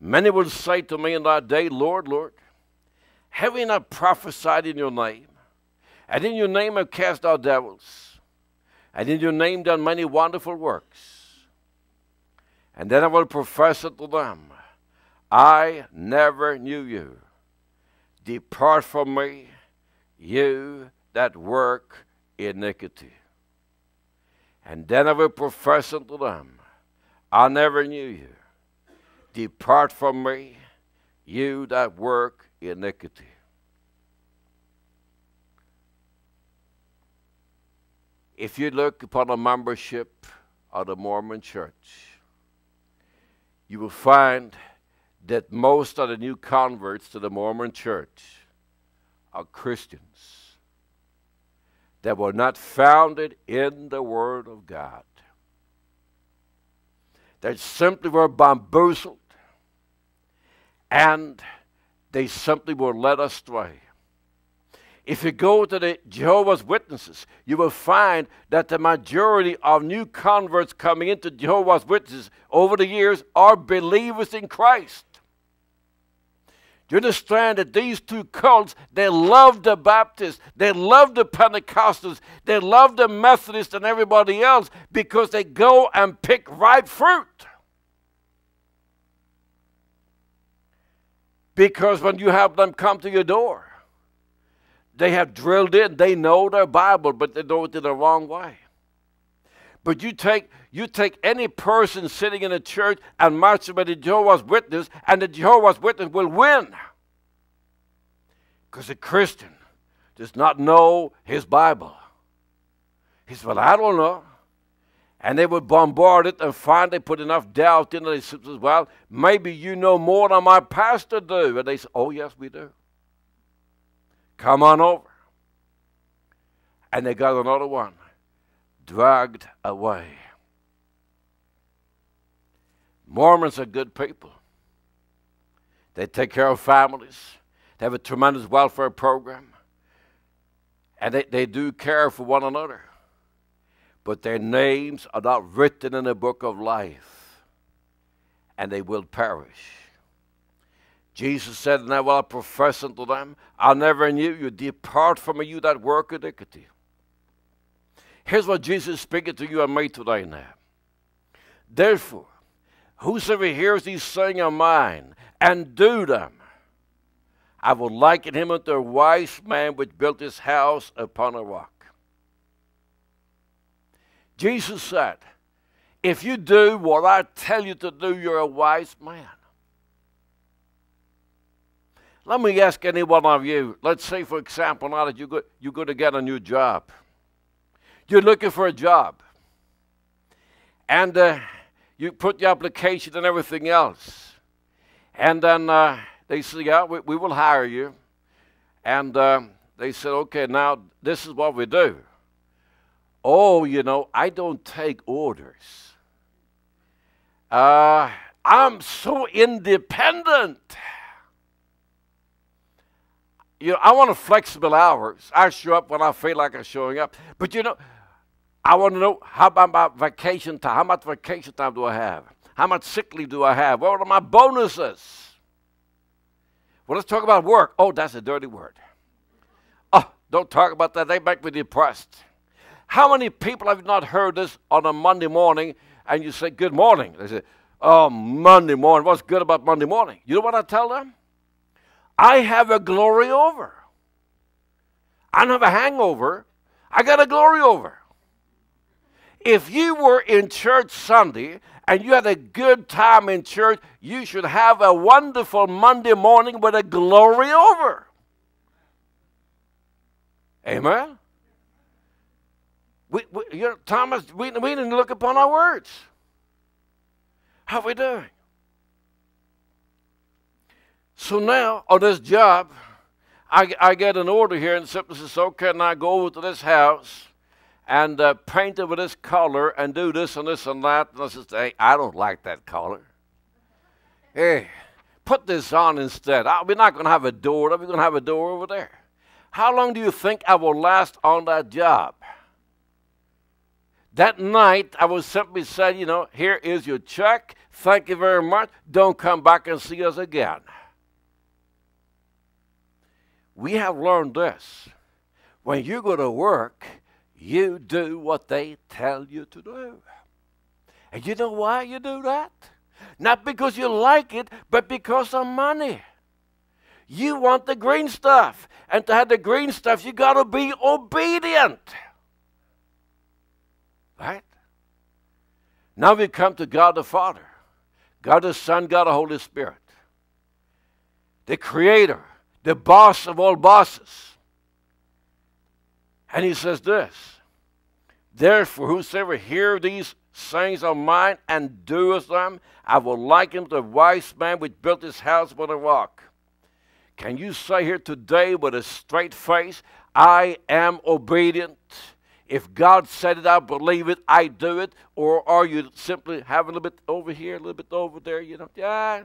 Many will say to me in that day, Lord, Lord, have we not prophesied in your name? And in your name have cast out devils? And in your name done many wonderful works? And then I will profess unto them, I never knew you. Depart from me, you that work iniquity. And then I will profess unto them, I never knew you. Depart from me, you that work iniquity. If you look upon a membership of the Mormon church, you will find that most of the new converts to the Mormon church are Christians that were not founded in the Word of God. They simply were bamboozled and they simply were led astray. If you go to the Jehovah's Witnesses, you will find that the majority of new converts coming into Jehovah's Witnesses over the years are believers in Christ. You understand that these two cults, they love the Baptists, they love the Pentecostals, they love the Methodists and everybody else because they go and pick ripe fruit. Because when you have them come to your door, they have drilled in. They know their Bible, but they know it in the wrong way. But you take you take any person sitting in a church and march them with the Jehovah's Witness, and the Jehovah's Witness will win. Because a Christian does not know his Bible. He said, Well, I don't know. And they would bombard it and finally put enough doubt in it. They said, Well, maybe you know more than my pastor do. And they said, Oh, yes, we do. Come on over. And they got another one dragged away. Mormons are good people. They take care of families. They have a tremendous welfare program. And they, they do care for one another. But their names are not written in the book of life. And they will perish. Jesus said, And I will profess unto them, I never knew you. Depart from me, you that work iniquity. Here's what Jesus is speaking to you and me today now. Therefore, whosoever hears these sayings of mine and do them, I will liken him unto a wise man which built his house upon a rock. Jesus said, If you do what I tell you to do, you're a wise man. Let me ask any one of you. Let's say, for example, now that you go, you're going to get a new job. You're looking for a job. And uh, you put your application and everything else. And then uh, they say, Yeah, we, we, will hire you. And uh, they said, Okay, now this is what we do. Oh, you know, I don't take orders. Uh, I'm so independent. You know, I want flexible hours. I show up when I feel like I'm showing up. But you know, I want to know how about my vacation time? How much vacation time do I have? How much sick leave do I have? What are my bonuses? Well, let's talk about work. Oh, that's a dirty word. Oh, don't talk about that. They make me depressed. How many people have not heard this on a Monday morning and you say, Good morning? They say, Oh, Monday morning. What's good about Monday morning? You know what I tell them? I have a glory over. I don't have a hangover. I got a glory over. If you were in church Sunday and you had a good time in church, you should have a wonderful Monday morning with a glory over. Amen? We, we, you know, Thomas, we, we didn't look upon our words. How are we doing? So now, on this job, I, I get an order here, and simply says, okay, now go over to this house and uh, paint it with this color and do this and this and that. And I says, hey, I don't like that color. Hey, put this on instead. I, we're not going to have a door. We're going to have a door over there. How long do you think I will last on that job? That night, I was simply said, you know, here is your check. Thank you very much. Don't come back and see us again. We have learned this. When you go to work, you do what they tell you to do. And you know why you do that? Not because you like it, but because of money. You want the green stuff. And to have the green stuff, you got to be obedient. Right? Now we come to God the Father, God the Son, God the Holy Spirit, the Creator, the boss of all bosses. And he says this Therefore, whosoever hear these sayings of mine and doeth them, I will liken him to a wise man which built his house upon a rock. Can you say here today with a straight face, I am obedient? If God said it, I believe it, I do it. Or are you simply having a little bit over here, a little bit over there? You know, yeah.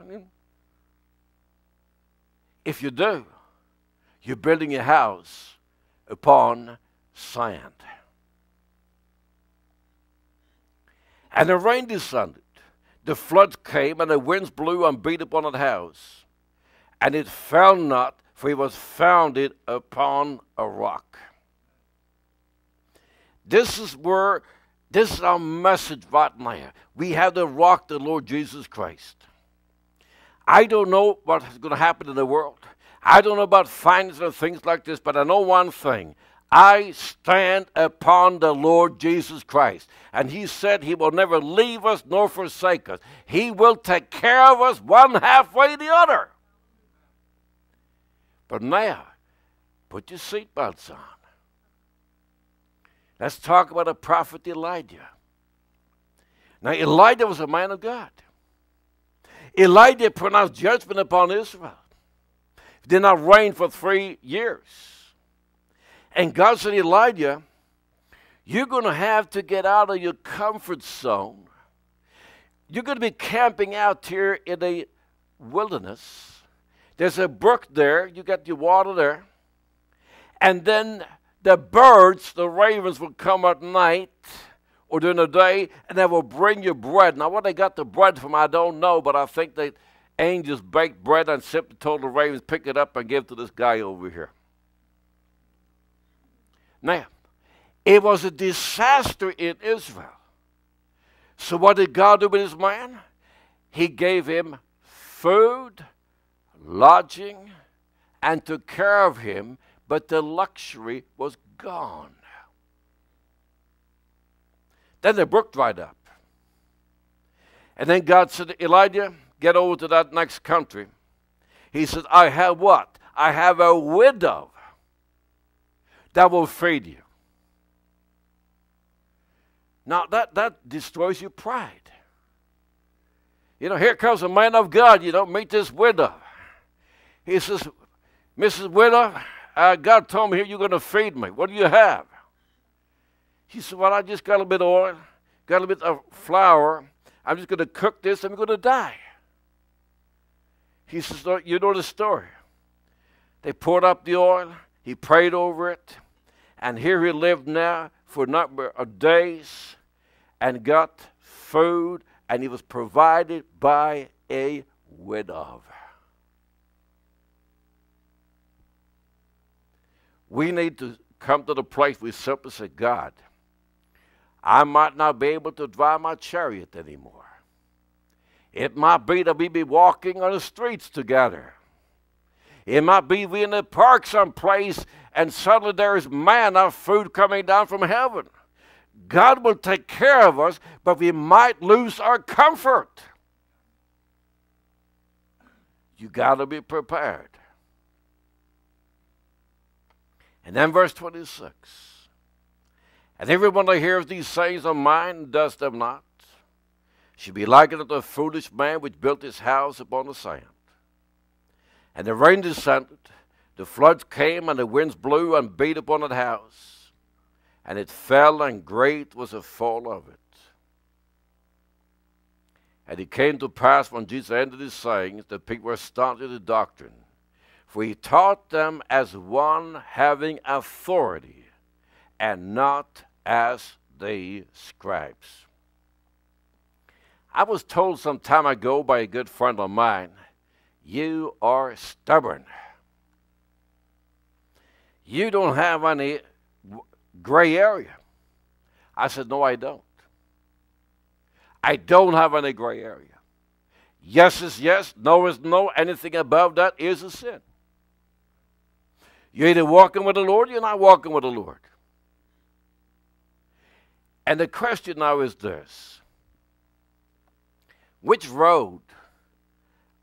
If you do, you're building a house upon sand. And the rain descended, the flood came, and the winds blew and beat upon the house. And it fell not, for it was founded upon a rock. This is where, this is our message right now. We have the rock, the Lord Jesus Christ. I don't know what's going to happen in the world. I don't know about finance and things like this, but I know one thing. I stand upon the Lord Jesus Christ. And He said He will never leave us nor forsake us. He will take care of us one halfway the other. But now, put your seatbelts on. Let's talk about the prophet Elijah. Now, Elijah was a man of God. Elijah pronounced judgment upon Israel. He did not rain for three years. And God said, Elijah, you're going to have to get out of your comfort zone. You're going to be camping out here in the wilderness. There's a brook there. You got your water there. And then the birds, the ravens, will come at night or during the day, and they will bring you bread. Now, what they got the bread from, I don't know, but I think the angels baked bread and simply told the ravens, pick it up and give to this guy over here. Now, it was a disaster in Israel. So, what did God do with his man? He gave him food, lodging, and took care of him, but the luxury was gone. Then the brook dried up. And then God said, Elijah, get over to that next country. He said, I have what? I have a widow that will feed you. Now that, that destroys your pride. You know, here comes a man of God, you know, meet this widow. He says, Mrs. Widow, uh, God told me here you're going to feed me. What do you have? He said, Well, I just got a little bit of oil, got a little bit of flour. I'm just going to cook this. I'm going to die. He says, You know the story. They poured up the oil. He prayed over it. And here he lived now for a number of days and got food, and he was provided by a widow. We need to come to the place we simply say, God, I might not be able to drive my chariot anymore. It might be that we be walking on the streets together. It might be we in the park someplace and suddenly there is manna, food coming down from heaven. God will take care of us, but we might lose our comfort. You got to be prepared. And then verse 26. And everyone that hears these sayings of mine and does them not should be likened unto a foolish man which built his house upon the sand. And the rain descended, the floods came, and the winds blew and beat upon that house, and it fell, and great was the fall of it. And it came to pass when Jesus ended his sayings, the people were astonished at the doctrine. For he taught them as one having authority, and not as the scribes. I was told some time ago by a good friend of mine, you are stubborn. You don't have any gray area. I said, No, I don't. I don't have any gray area. Yes is yes, no is no. Anything above that is a sin. You're either walking with the Lord, or you're not walking with the Lord. And the question now is this Which road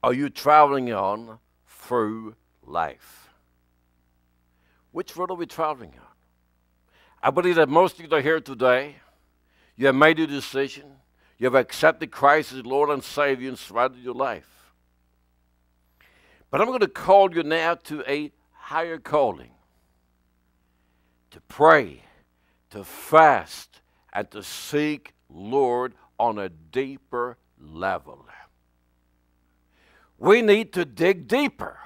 are you traveling on through life? Which road are we traveling on? I believe that most of you are here today, you have made a decision. You have accepted Christ as Lord and Savior and surrendered your life. But I'm going to call you now to a higher calling to pray, to fast, and to seek Lord on a deeper level. We need to dig deeper.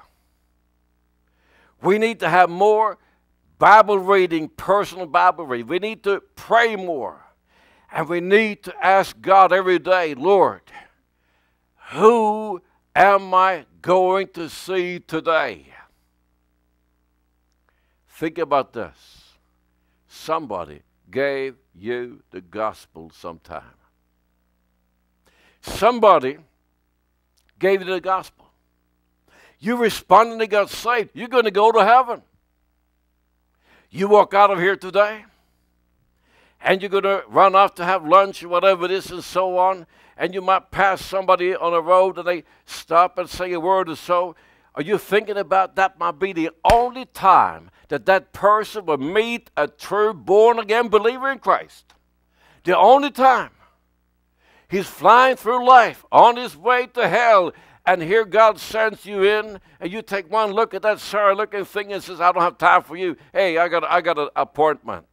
We need to have more Bible reading, personal Bible reading. We need to pray more. And we need to ask God every day, Lord, who am I going to see today? Think about this. Somebody gave you the gospel sometime. Somebody gave you the gospel. You responding to God saved, you're going to go to heaven. You walk out of here today, and you're going to run off to have lunch or whatever it is, and so on. And you might pass somebody on the road and they stop and say a word or so. Are you thinking about that might be the only time that that person will meet a true born again believer in Christ? The only time. He's flying through life on his way to hell, and here God sends you in, and you take one look at that sorry looking thing and says, I don't have time for you. Hey, I got, I got an appointment.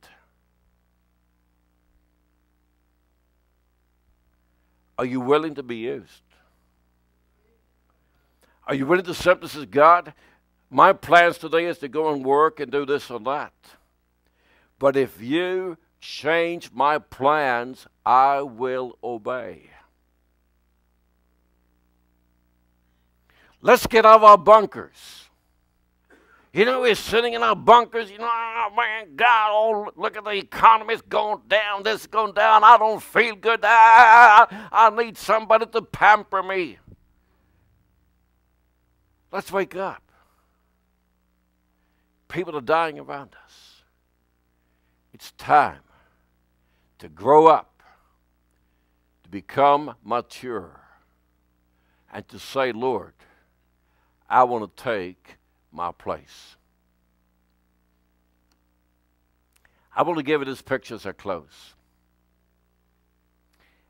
Are you willing to be used? Are you willing to simply say, God, my plans today is to go and work and do this or that. But if you change my plans, I will obey. Let's get out of our bunkers. You know, we're sitting in our bunkers, you know, oh man, God, oh, look at the economy, it's going down, this is going down, I don't feel good, I need somebody to pamper me. Let's wake up. People are dying around us. It's time to grow up, to become mature, and to say, Lord, I want to take my place. I want to give you this picture as I close.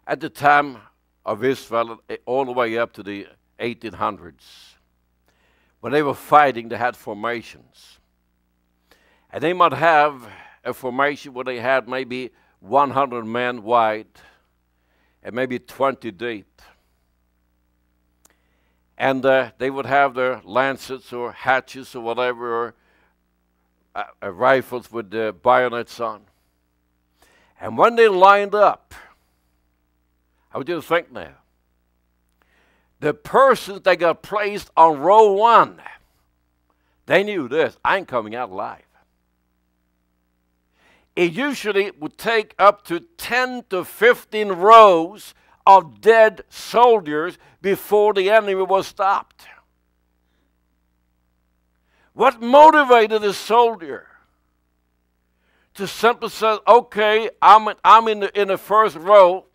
At the time of Israel, all the way up to the 1800s, when they were fighting, they had formations. And they might have a formation where they had maybe 100 men wide and maybe 20 deep and uh, they would have their lancets or hatchets or whatever, or uh, uh, rifles with uh, bayonets on. And when they lined up, I want you think now. The persons that got placed on row one, they knew this I ain't coming out alive. It usually would take up to 10 to 15 rows of dead soldiers before the enemy was stopped. What motivated the soldier to simply say, okay, I'm, I'm in, the, in the first row.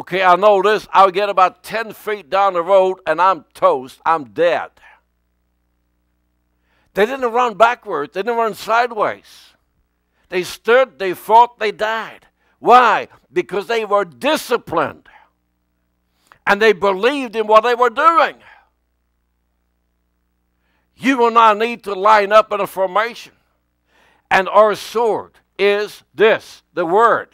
Okay, I know this. I'll get about 10 feet down the road and I'm toast. I'm dead. They didn't run backwards, they didn't run sideways. They stood, they fought, they died. Why? Because they were disciplined and they believed in what they were doing. You and I need to line up in a formation. And our sword is this the Word.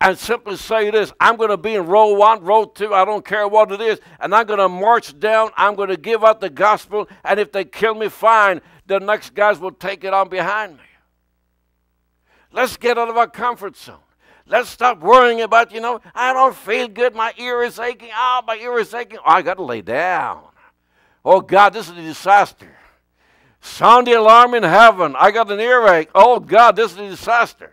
And simply say this I'm going to be in row one, row two, I don't care what it is, and I'm going to march down. I'm going to give out the gospel, and if they kill me, fine. The next guys will take it on behind me. Let's get out of our comfort zone. Let's stop worrying about, you know, I don't feel good. My ear is aching. Oh, my ear is aching. Oh, I got to lay down. Oh, God, this is a disaster. Sound the alarm in heaven. I got an earache. Oh, God, this is a disaster.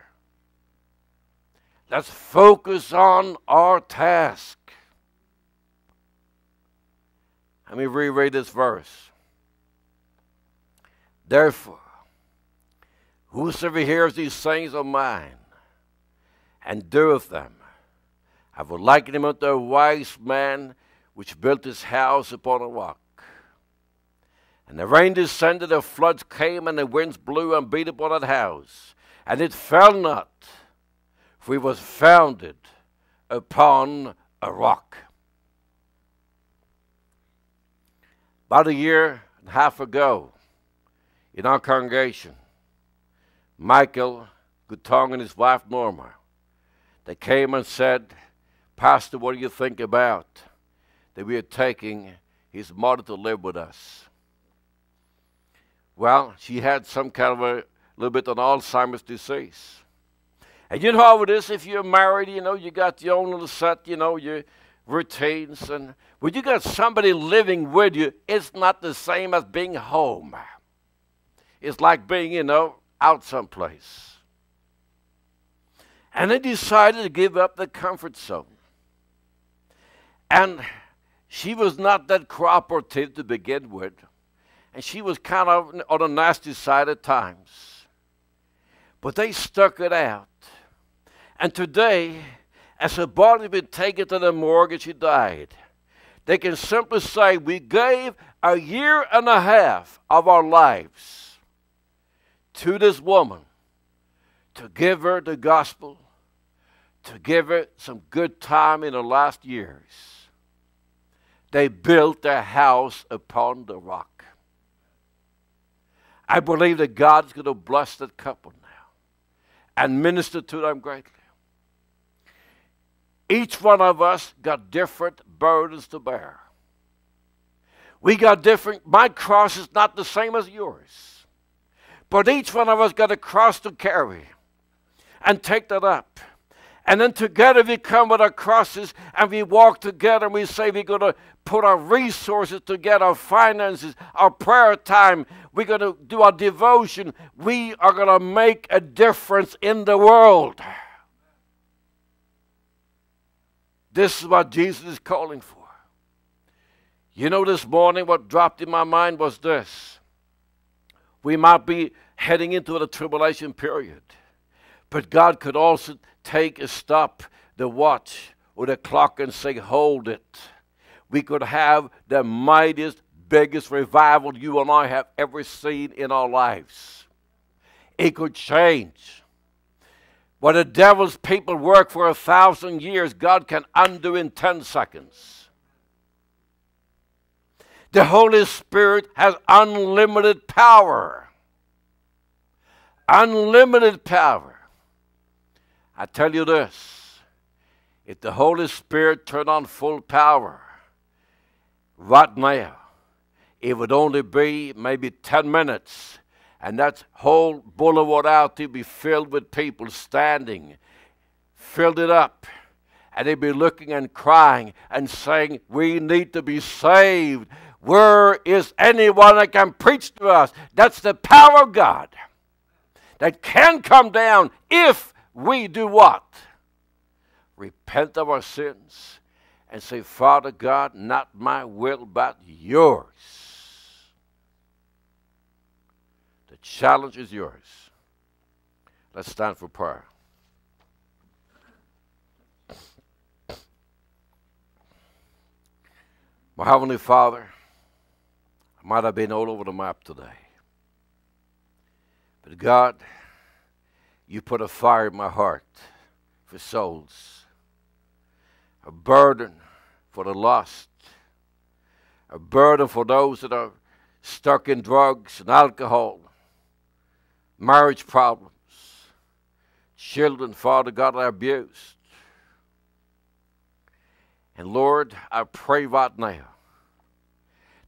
Let's focus on our task. Let me reread this verse. Therefore, whosoever hears these sayings of mine and doeth them. I will liken him unto a wise man which built his house upon a rock. And the rain descended, the floods came, and the winds blew and beat upon that house. And it fell not, it was founded upon a rock. About a year and a half ago, in our congregation, Michael Gutong and his wife Norma they came and said, Pastor, what do you think about that we are taking his mother to live with us? Well, she had some kind of a little bit of Alzheimer's disease. And you know how it is if you're married, you know, you got your own little set, you know, your routines. And when you got somebody living with you, it's not the same as being home. It's like being, you know, out someplace. And they decided to give up the comfort zone. And she was not that cooperative to begin with, and she was kind of on the nasty side at times. But they stuck it out. And today, as her body been taken to the morgue and she died, they can simply say, We gave a year and a half of our lives to this woman to give her the gospel, to give her some good time in the last years. They built their house upon the rock. I believe that God's going to bless that couple now and minister to them greatly. Each one of us got different burdens to bear. We got different, my cross is not the same as yours. But each one of us got a cross to carry and take that up. And then together we come with our crosses and we walk together and we say we're going to put our resources together, our finances, our prayer time. We're going to do our devotion. We are going to make a difference in the world. This is what Jesus is calling for. You know, this morning, what dropped in my mind was this. We might be heading into a tribulation period, but God could also take a stop, the watch or the clock, and say, Hold it. We could have the mightiest, biggest revival you and I have ever seen in our lives. It could change. What the devil's people work for a thousand years, God can undo in 10 seconds. The Holy Spirit has unlimited power. Unlimited power. I tell you this if the Holy Spirit turned on full power right now, it would only be maybe 10 minutes and that whole boulevard out to be filled with people standing, filled it up. And they'd be looking and crying and saying, We need to be saved. Where is anyone that can preach to us? That's the power of God that can come down if we do what? Repent of our sins and say, Father God, not my will, but yours. Challenge is yours. Let's stand for prayer. My Heavenly Father, I might have been all over the map today. But God, you put a fire in my heart for souls, a burden for the lost, a burden for those that are stuck in drugs and alcohol, marriage problems, children, Father God, are abused. And Lord, I pray right now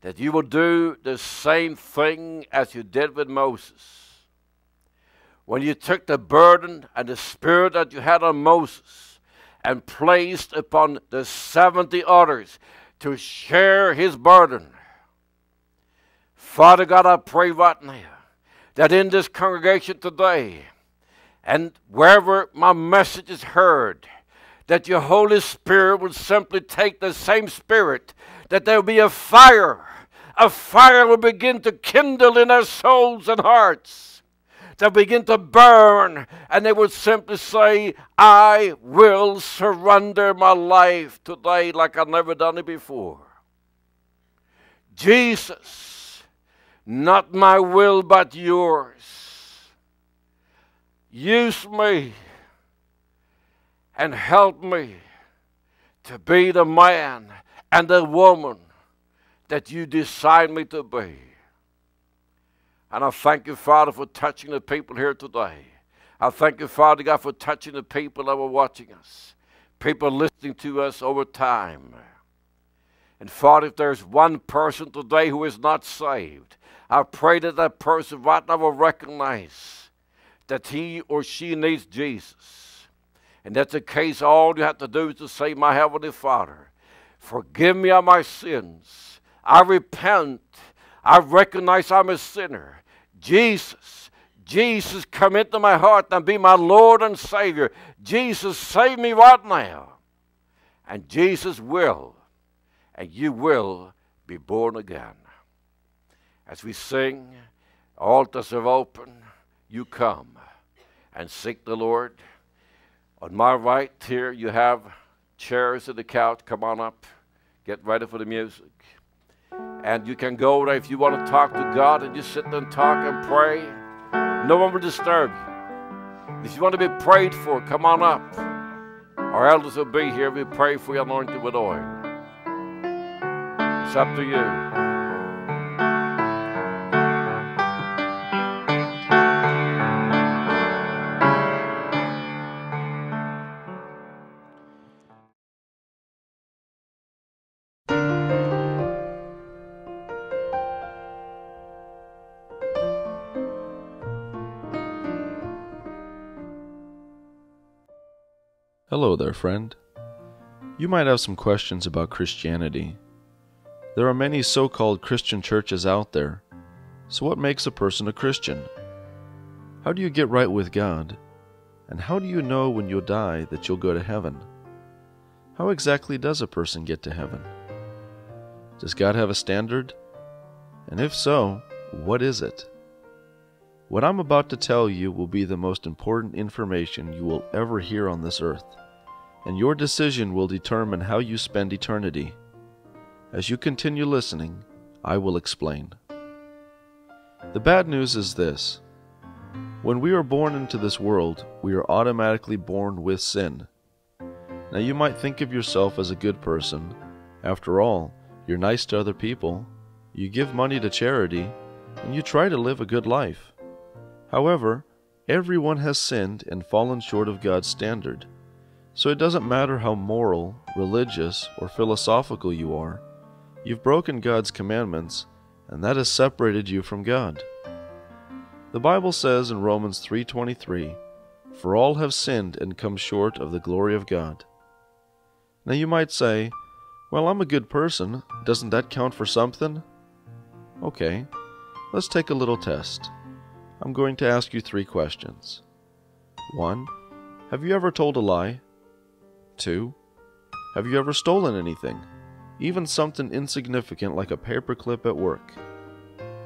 that you will do the same thing as you did with Moses. When you took the burden and the spirit that you had on Moses and placed upon the 70 others to share his burden. Father God, I pray right now that in this congregation today and wherever my message is heard, that your Holy Spirit would simply take the same Spirit, that there will be a fire. A fire will begin to kindle in our souls and hearts. They'll begin to burn, and they would simply say, I will surrender my life today like I've never done it before. Jesus not my will, but yours. Use me and help me to be the man and the woman that you designed me to be. And I thank you, Father, for touching the people here today. I thank you, Father God, for touching the people that were watching us, people listening to us over time. And Father, if there's one person today who is not saved, I pray that that person right now will recognize that he or she needs Jesus. And that's the case. All you have to do is to say, My Heavenly Father, forgive me of my sins. I repent. I recognize I'm a sinner. Jesus, Jesus, come into my heart and be my Lord and Savior. Jesus, save me right now. And Jesus will and you will be born again. As we sing, altars are open, you come and seek the Lord. On my right here, you have chairs at the couch. Come on up, get ready for the music. And you can go there if you want to talk to God and just sit there and talk and pray. No one will disturb you. If you want to be prayed for, come on up. Our elders will be here. We pray for you anointed with oil. It's up to you. Hello there, friend. You might have some questions about Christianity. There are many so called Christian churches out there. So, what makes a person a Christian? How do you get right with God? And how do you know when you'll die that you'll go to heaven? How exactly does a person get to heaven? Does God have a standard? And if so, what is it? What I'm about to tell you will be the most important information you will ever hear on this earth and your decision will determine how you spend eternity. As you continue listening, I will explain. The bad news is this when we are born into this world, we are automatically born with sin. Now, you might think of yourself as a good person. After all, you're nice to other people, you give money to charity, and you try to live a good life. However, everyone has sinned and fallen short of God's standard. So it doesn't matter how moral, religious, or philosophical you are, you've broken God's commandments, and that has separated you from God. The Bible says in Romans 3:23, "For all have sinned and come short of the glory of God." Now you might say, "Well, I'm a good person. Doesn't that count for something?" Okay. Let's take a little test. I'm going to ask you 3 questions. 1. Have you ever told a lie? 2. Have you ever stolen anything? Even something insignificant like a paperclip at work?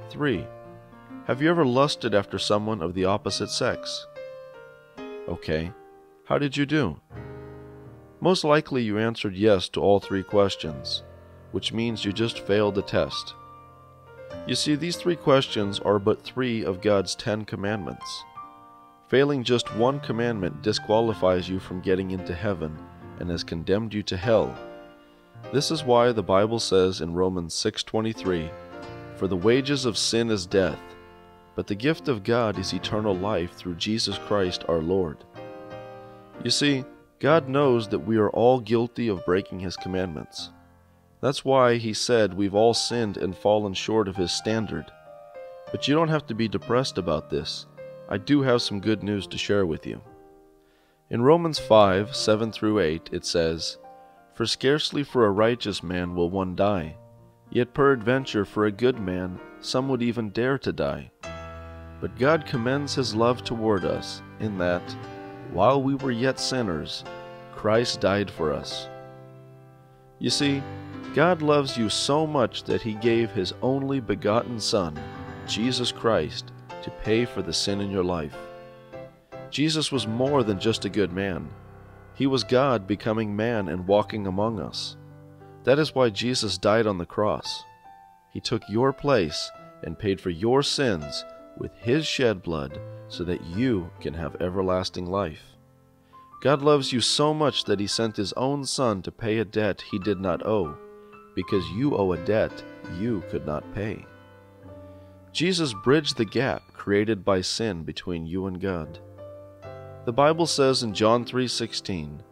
3. Have you ever lusted after someone of the opposite sex? Okay, how did you do? Most likely you answered yes to all three questions, which means you just failed the test. You see, these three questions are but three of God's Ten Commandments. Failing just one commandment disqualifies you from getting into heaven and has condemned you to hell. This is why the Bible says in Romans 6:23, "For the wages of sin is death, but the gift of God is eternal life through Jesus Christ our Lord." You see, God knows that we are all guilty of breaking his commandments. That's why he said we've all sinned and fallen short of his standard. But you don't have to be depressed about this. I do have some good news to share with you. In Romans 5 7 through 8, it says, For scarcely for a righteous man will one die, yet peradventure for a good man some would even dare to die. But God commends his love toward us, in that, while we were yet sinners, Christ died for us. You see, God loves you so much that he gave his only begotten Son, Jesus Christ, to pay for the sin in your life. Jesus was more than just a good man. He was God becoming man and walking among us. That is why Jesus died on the cross. He took your place and paid for your sins with His shed blood so that you can have everlasting life. God loves you so much that He sent His own Son to pay a debt He did not owe, because you owe a debt you could not pay. Jesus bridged the gap created by sin between you and God. The Bible says in John 3:16,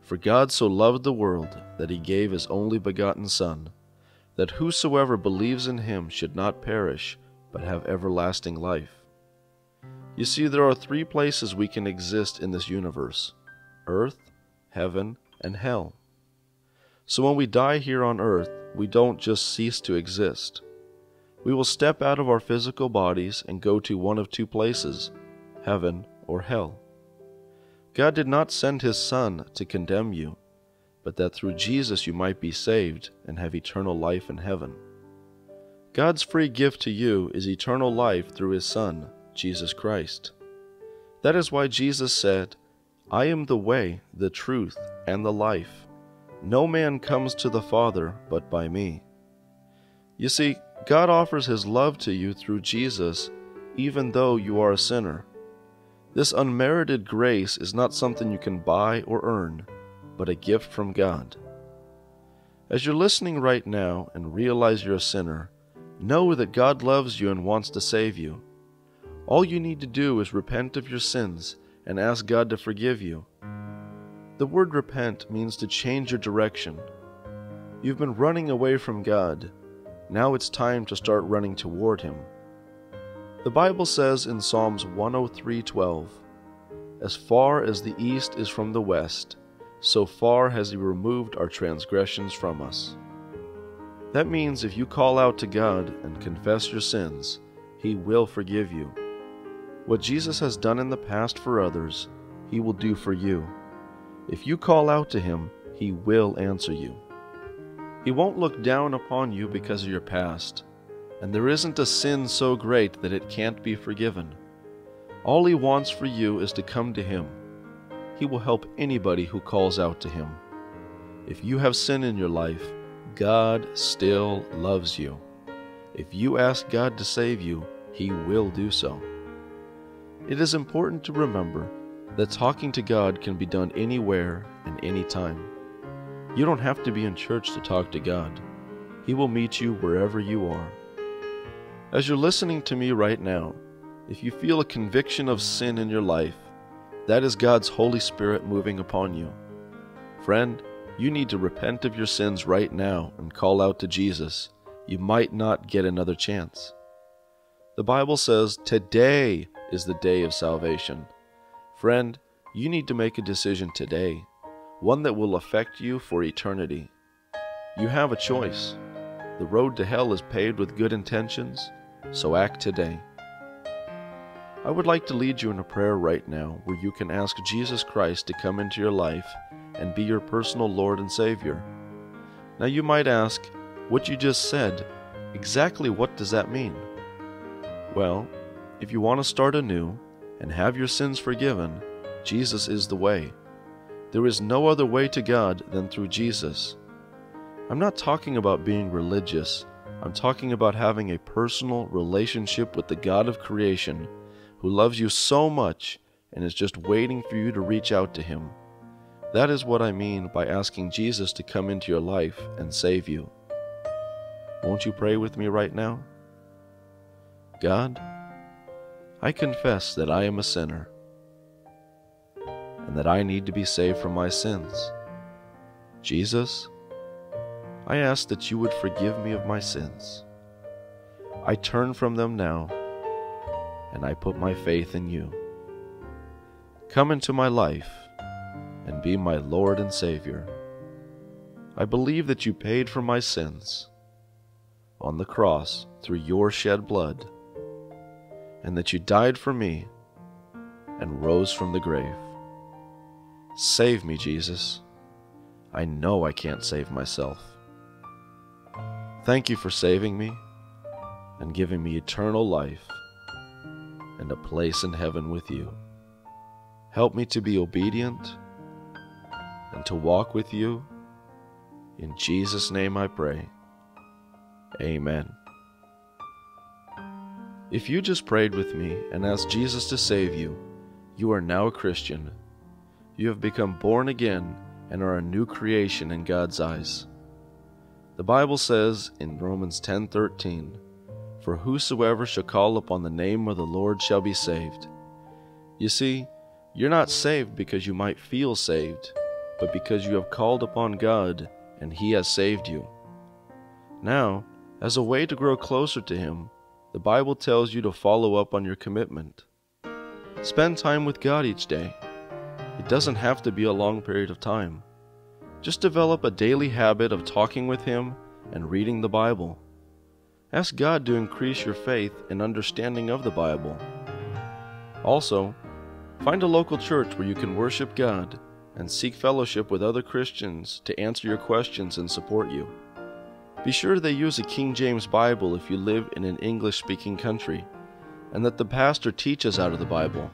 "For God so loved the world that he gave his only begotten son, that whosoever believes in him should not perish, but have everlasting life." You see there are three places we can exist in this universe: earth, heaven, and hell. So when we die here on earth, we don't just cease to exist. We will step out of our physical bodies and go to one of two places, heaven or hell. God did not send his Son to condemn you, but that through Jesus you might be saved and have eternal life in heaven. God's free gift to you is eternal life through His Son, Jesus Christ. That is why Jesus said, I am the way, the truth, and the life. No man comes to the Father but by me. You see, God offers His love to you through Jesus, even though you are a sinner. This unmerited grace is not something you can buy or earn, but a gift from God. As you're listening right now and realize you're a sinner, know that God loves you and wants to save you. All you need to do is repent of your sins and ask God to forgive you. The word repent means to change your direction. You've been running away from God. Now it's time to start running toward Him. The Bible says in Psalms 103:12, As far as the east is from the west, so far has He removed our transgressions from us. That means if you call out to God and confess your sins, He will forgive you. What Jesus has done in the past for others, He will do for you. If you call out to Him, He will answer you. He won't look down upon you because of your past, and there isn't a sin so great that it can't be forgiven. All He wants for you is to come to Him. He will help anybody who calls out to Him. If you have sin in your life, God still loves you. If you ask God to save you, He will do so. It is important to remember that talking to God can be done anywhere and anytime. You don't have to be in church to talk to God. He will meet you wherever you are. As you're listening to me right now, if you feel a conviction of sin in your life, that is God's Holy Spirit moving upon you. Friend, you need to repent of your sins right now and call out to Jesus. You might not get another chance. The Bible says today is the day of salvation. Friend, you need to make a decision today, one that will affect you for eternity. You have a choice. The road to hell is paved with good intentions, so act today. I would like to lead you in a prayer right now where you can ask Jesus Christ to come into your life and be your personal Lord and Savior. Now you might ask, what you just said, exactly what does that mean? Well, if you want to start anew and have your sins forgiven, Jesus is the way. There is no other way to God than through Jesus. I'm not talking about being religious. I'm talking about having a personal relationship with the God of creation who loves you so much and is just waiting for you to reach out to Him. That is what I mean by asking Jesus to come into your life and save you. Won't you pray with me right now? God, I confess that I am a sinner and that I need to be saved from my sins. Jesus, I ask that you would forgive me of my sins. I turn from them now and I put my faith in you. Come into my life and be my Lord and Savior. I believe that you paid for my sins on the cross through your shed blood, and that you died for me and rose from the grave. Save me, Jesus. I know I can't save myself. Thank you for saving me and giving me eternal life and a place in heaven with you. Help me to be obedient and to walk with you. In Jesus' name I pray. Amen. If you just prayed with me and asked Jesus to save you, you are now a Christian. You have become born again and are a new creation in God's eyes. The Bible says in Romans 10:13, "For whosoever shall call upon the name of the Lord shall be saved." You see, you're not saved because you might feel saved but because you have called upon God and He has saved you. Now, as a way to grow closer to Him, the Bible tells you to follow up on your commitment. Spend time with God each day. It doesn't have to be a long period of time. Just develop a daily habit of talking with Him and reading the Bible. Ask God to increase your faith and understanding of the Bible. Also, find a local church where you can worship God and seek fellowship with other Christians to answer your questions and support you. Be sure they use a King James Bible if you live in an English speaking country, and that the pastor teaches out of the Bible.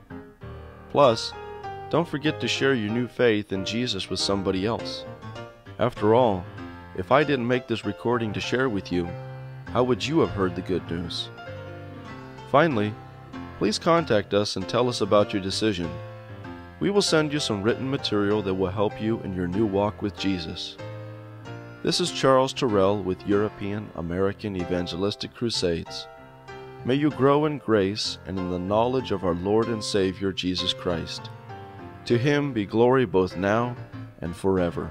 Plus, don't forget to share your new faith in Jesus with somebody else. After all, if I didn't make this recording to share with you, how would you have heard the good news? Finally, please contact us and tell us about your decision. We will send you some written material that will help you in your new walk with Jesus. This is Charles Torell with European American Evangelistic Crusades. May you grow in grace and in the knowledge of our Lord and Savior Jesus Christ. To him be glory both now and forever.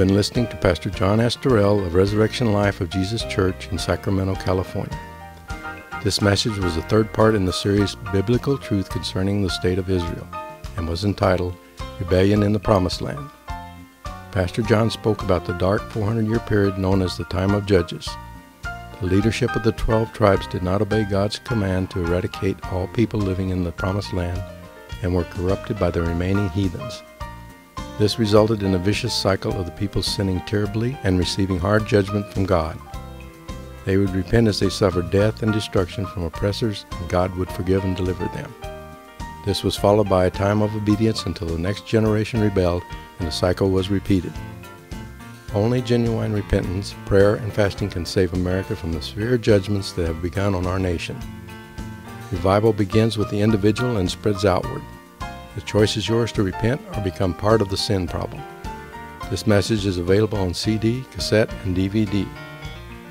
Been listening to Pastor John S. Torell of Resurrection Life of Jesus Church in Sacramento, California. This message was the third part in the series Biblical Truth Concerning the State of Israel and was entitled Rebellion in the Promised Land. Pastor John spoke about the dark 400 year period known as the Time of Judges. The leadership of the 12 tribes did not obey God's command to eradicate all people living in the Promised Land and were corrupted by the remaining heathens. This resulted in a vicious cycle of the people sinning terribly and receiving hard judgment from God. They would repent as they suffered death and destruction from oppressors, and God would forgive and deliver them. This was followed by a time of obedience until the next generation rebelled and the cycle was repeated. Only genuine repentance, prayer, and fasting can save America from the severe judgments that have begun on our nation. Revival begins with the individual and spreads outward. The choice is yours to repent or become part of the sin problem. This message is available on CD, cassette, and DVD.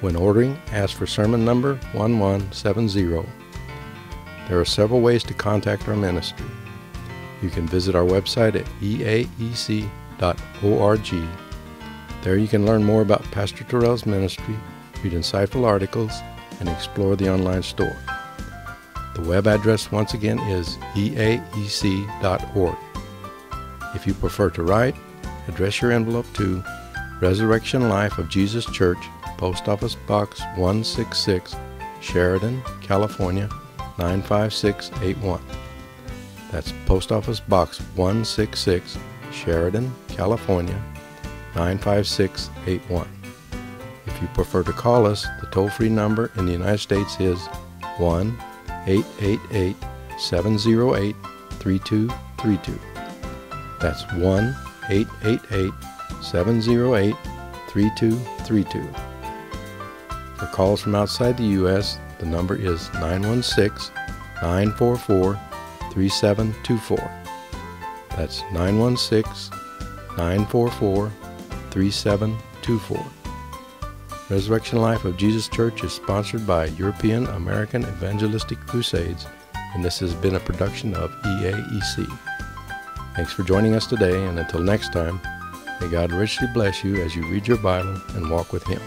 When ordering, ask for sermon number 1170. There are several ways to contact our ministry. You can visit our website at eaec.org. There you can learn more about Pastor Torell's ministry, read insightful articles, and explore the online store. The web address once again is eaec.org. If you prefer to write, address your envelope to Resurrection Life of Jesus Church, Post Office Box 166, Sheridan, California 95681. That's Post Office Box 166, Sheridan, California 95681. If you prefer to call us, the toll free number in the United States is 1 888 708 3232. That's 1 888 708 3232. For calls from outside the U.S., the number is 916 944 3724. That's 916 944 3724. Resurrection Life of Jesus Church is sponsored by European American Evangelistic Crusades, and this has been a production of EAEC. Thanks for joining us today, and until next time, may God richly bless you as you read your Bible and walk with Him.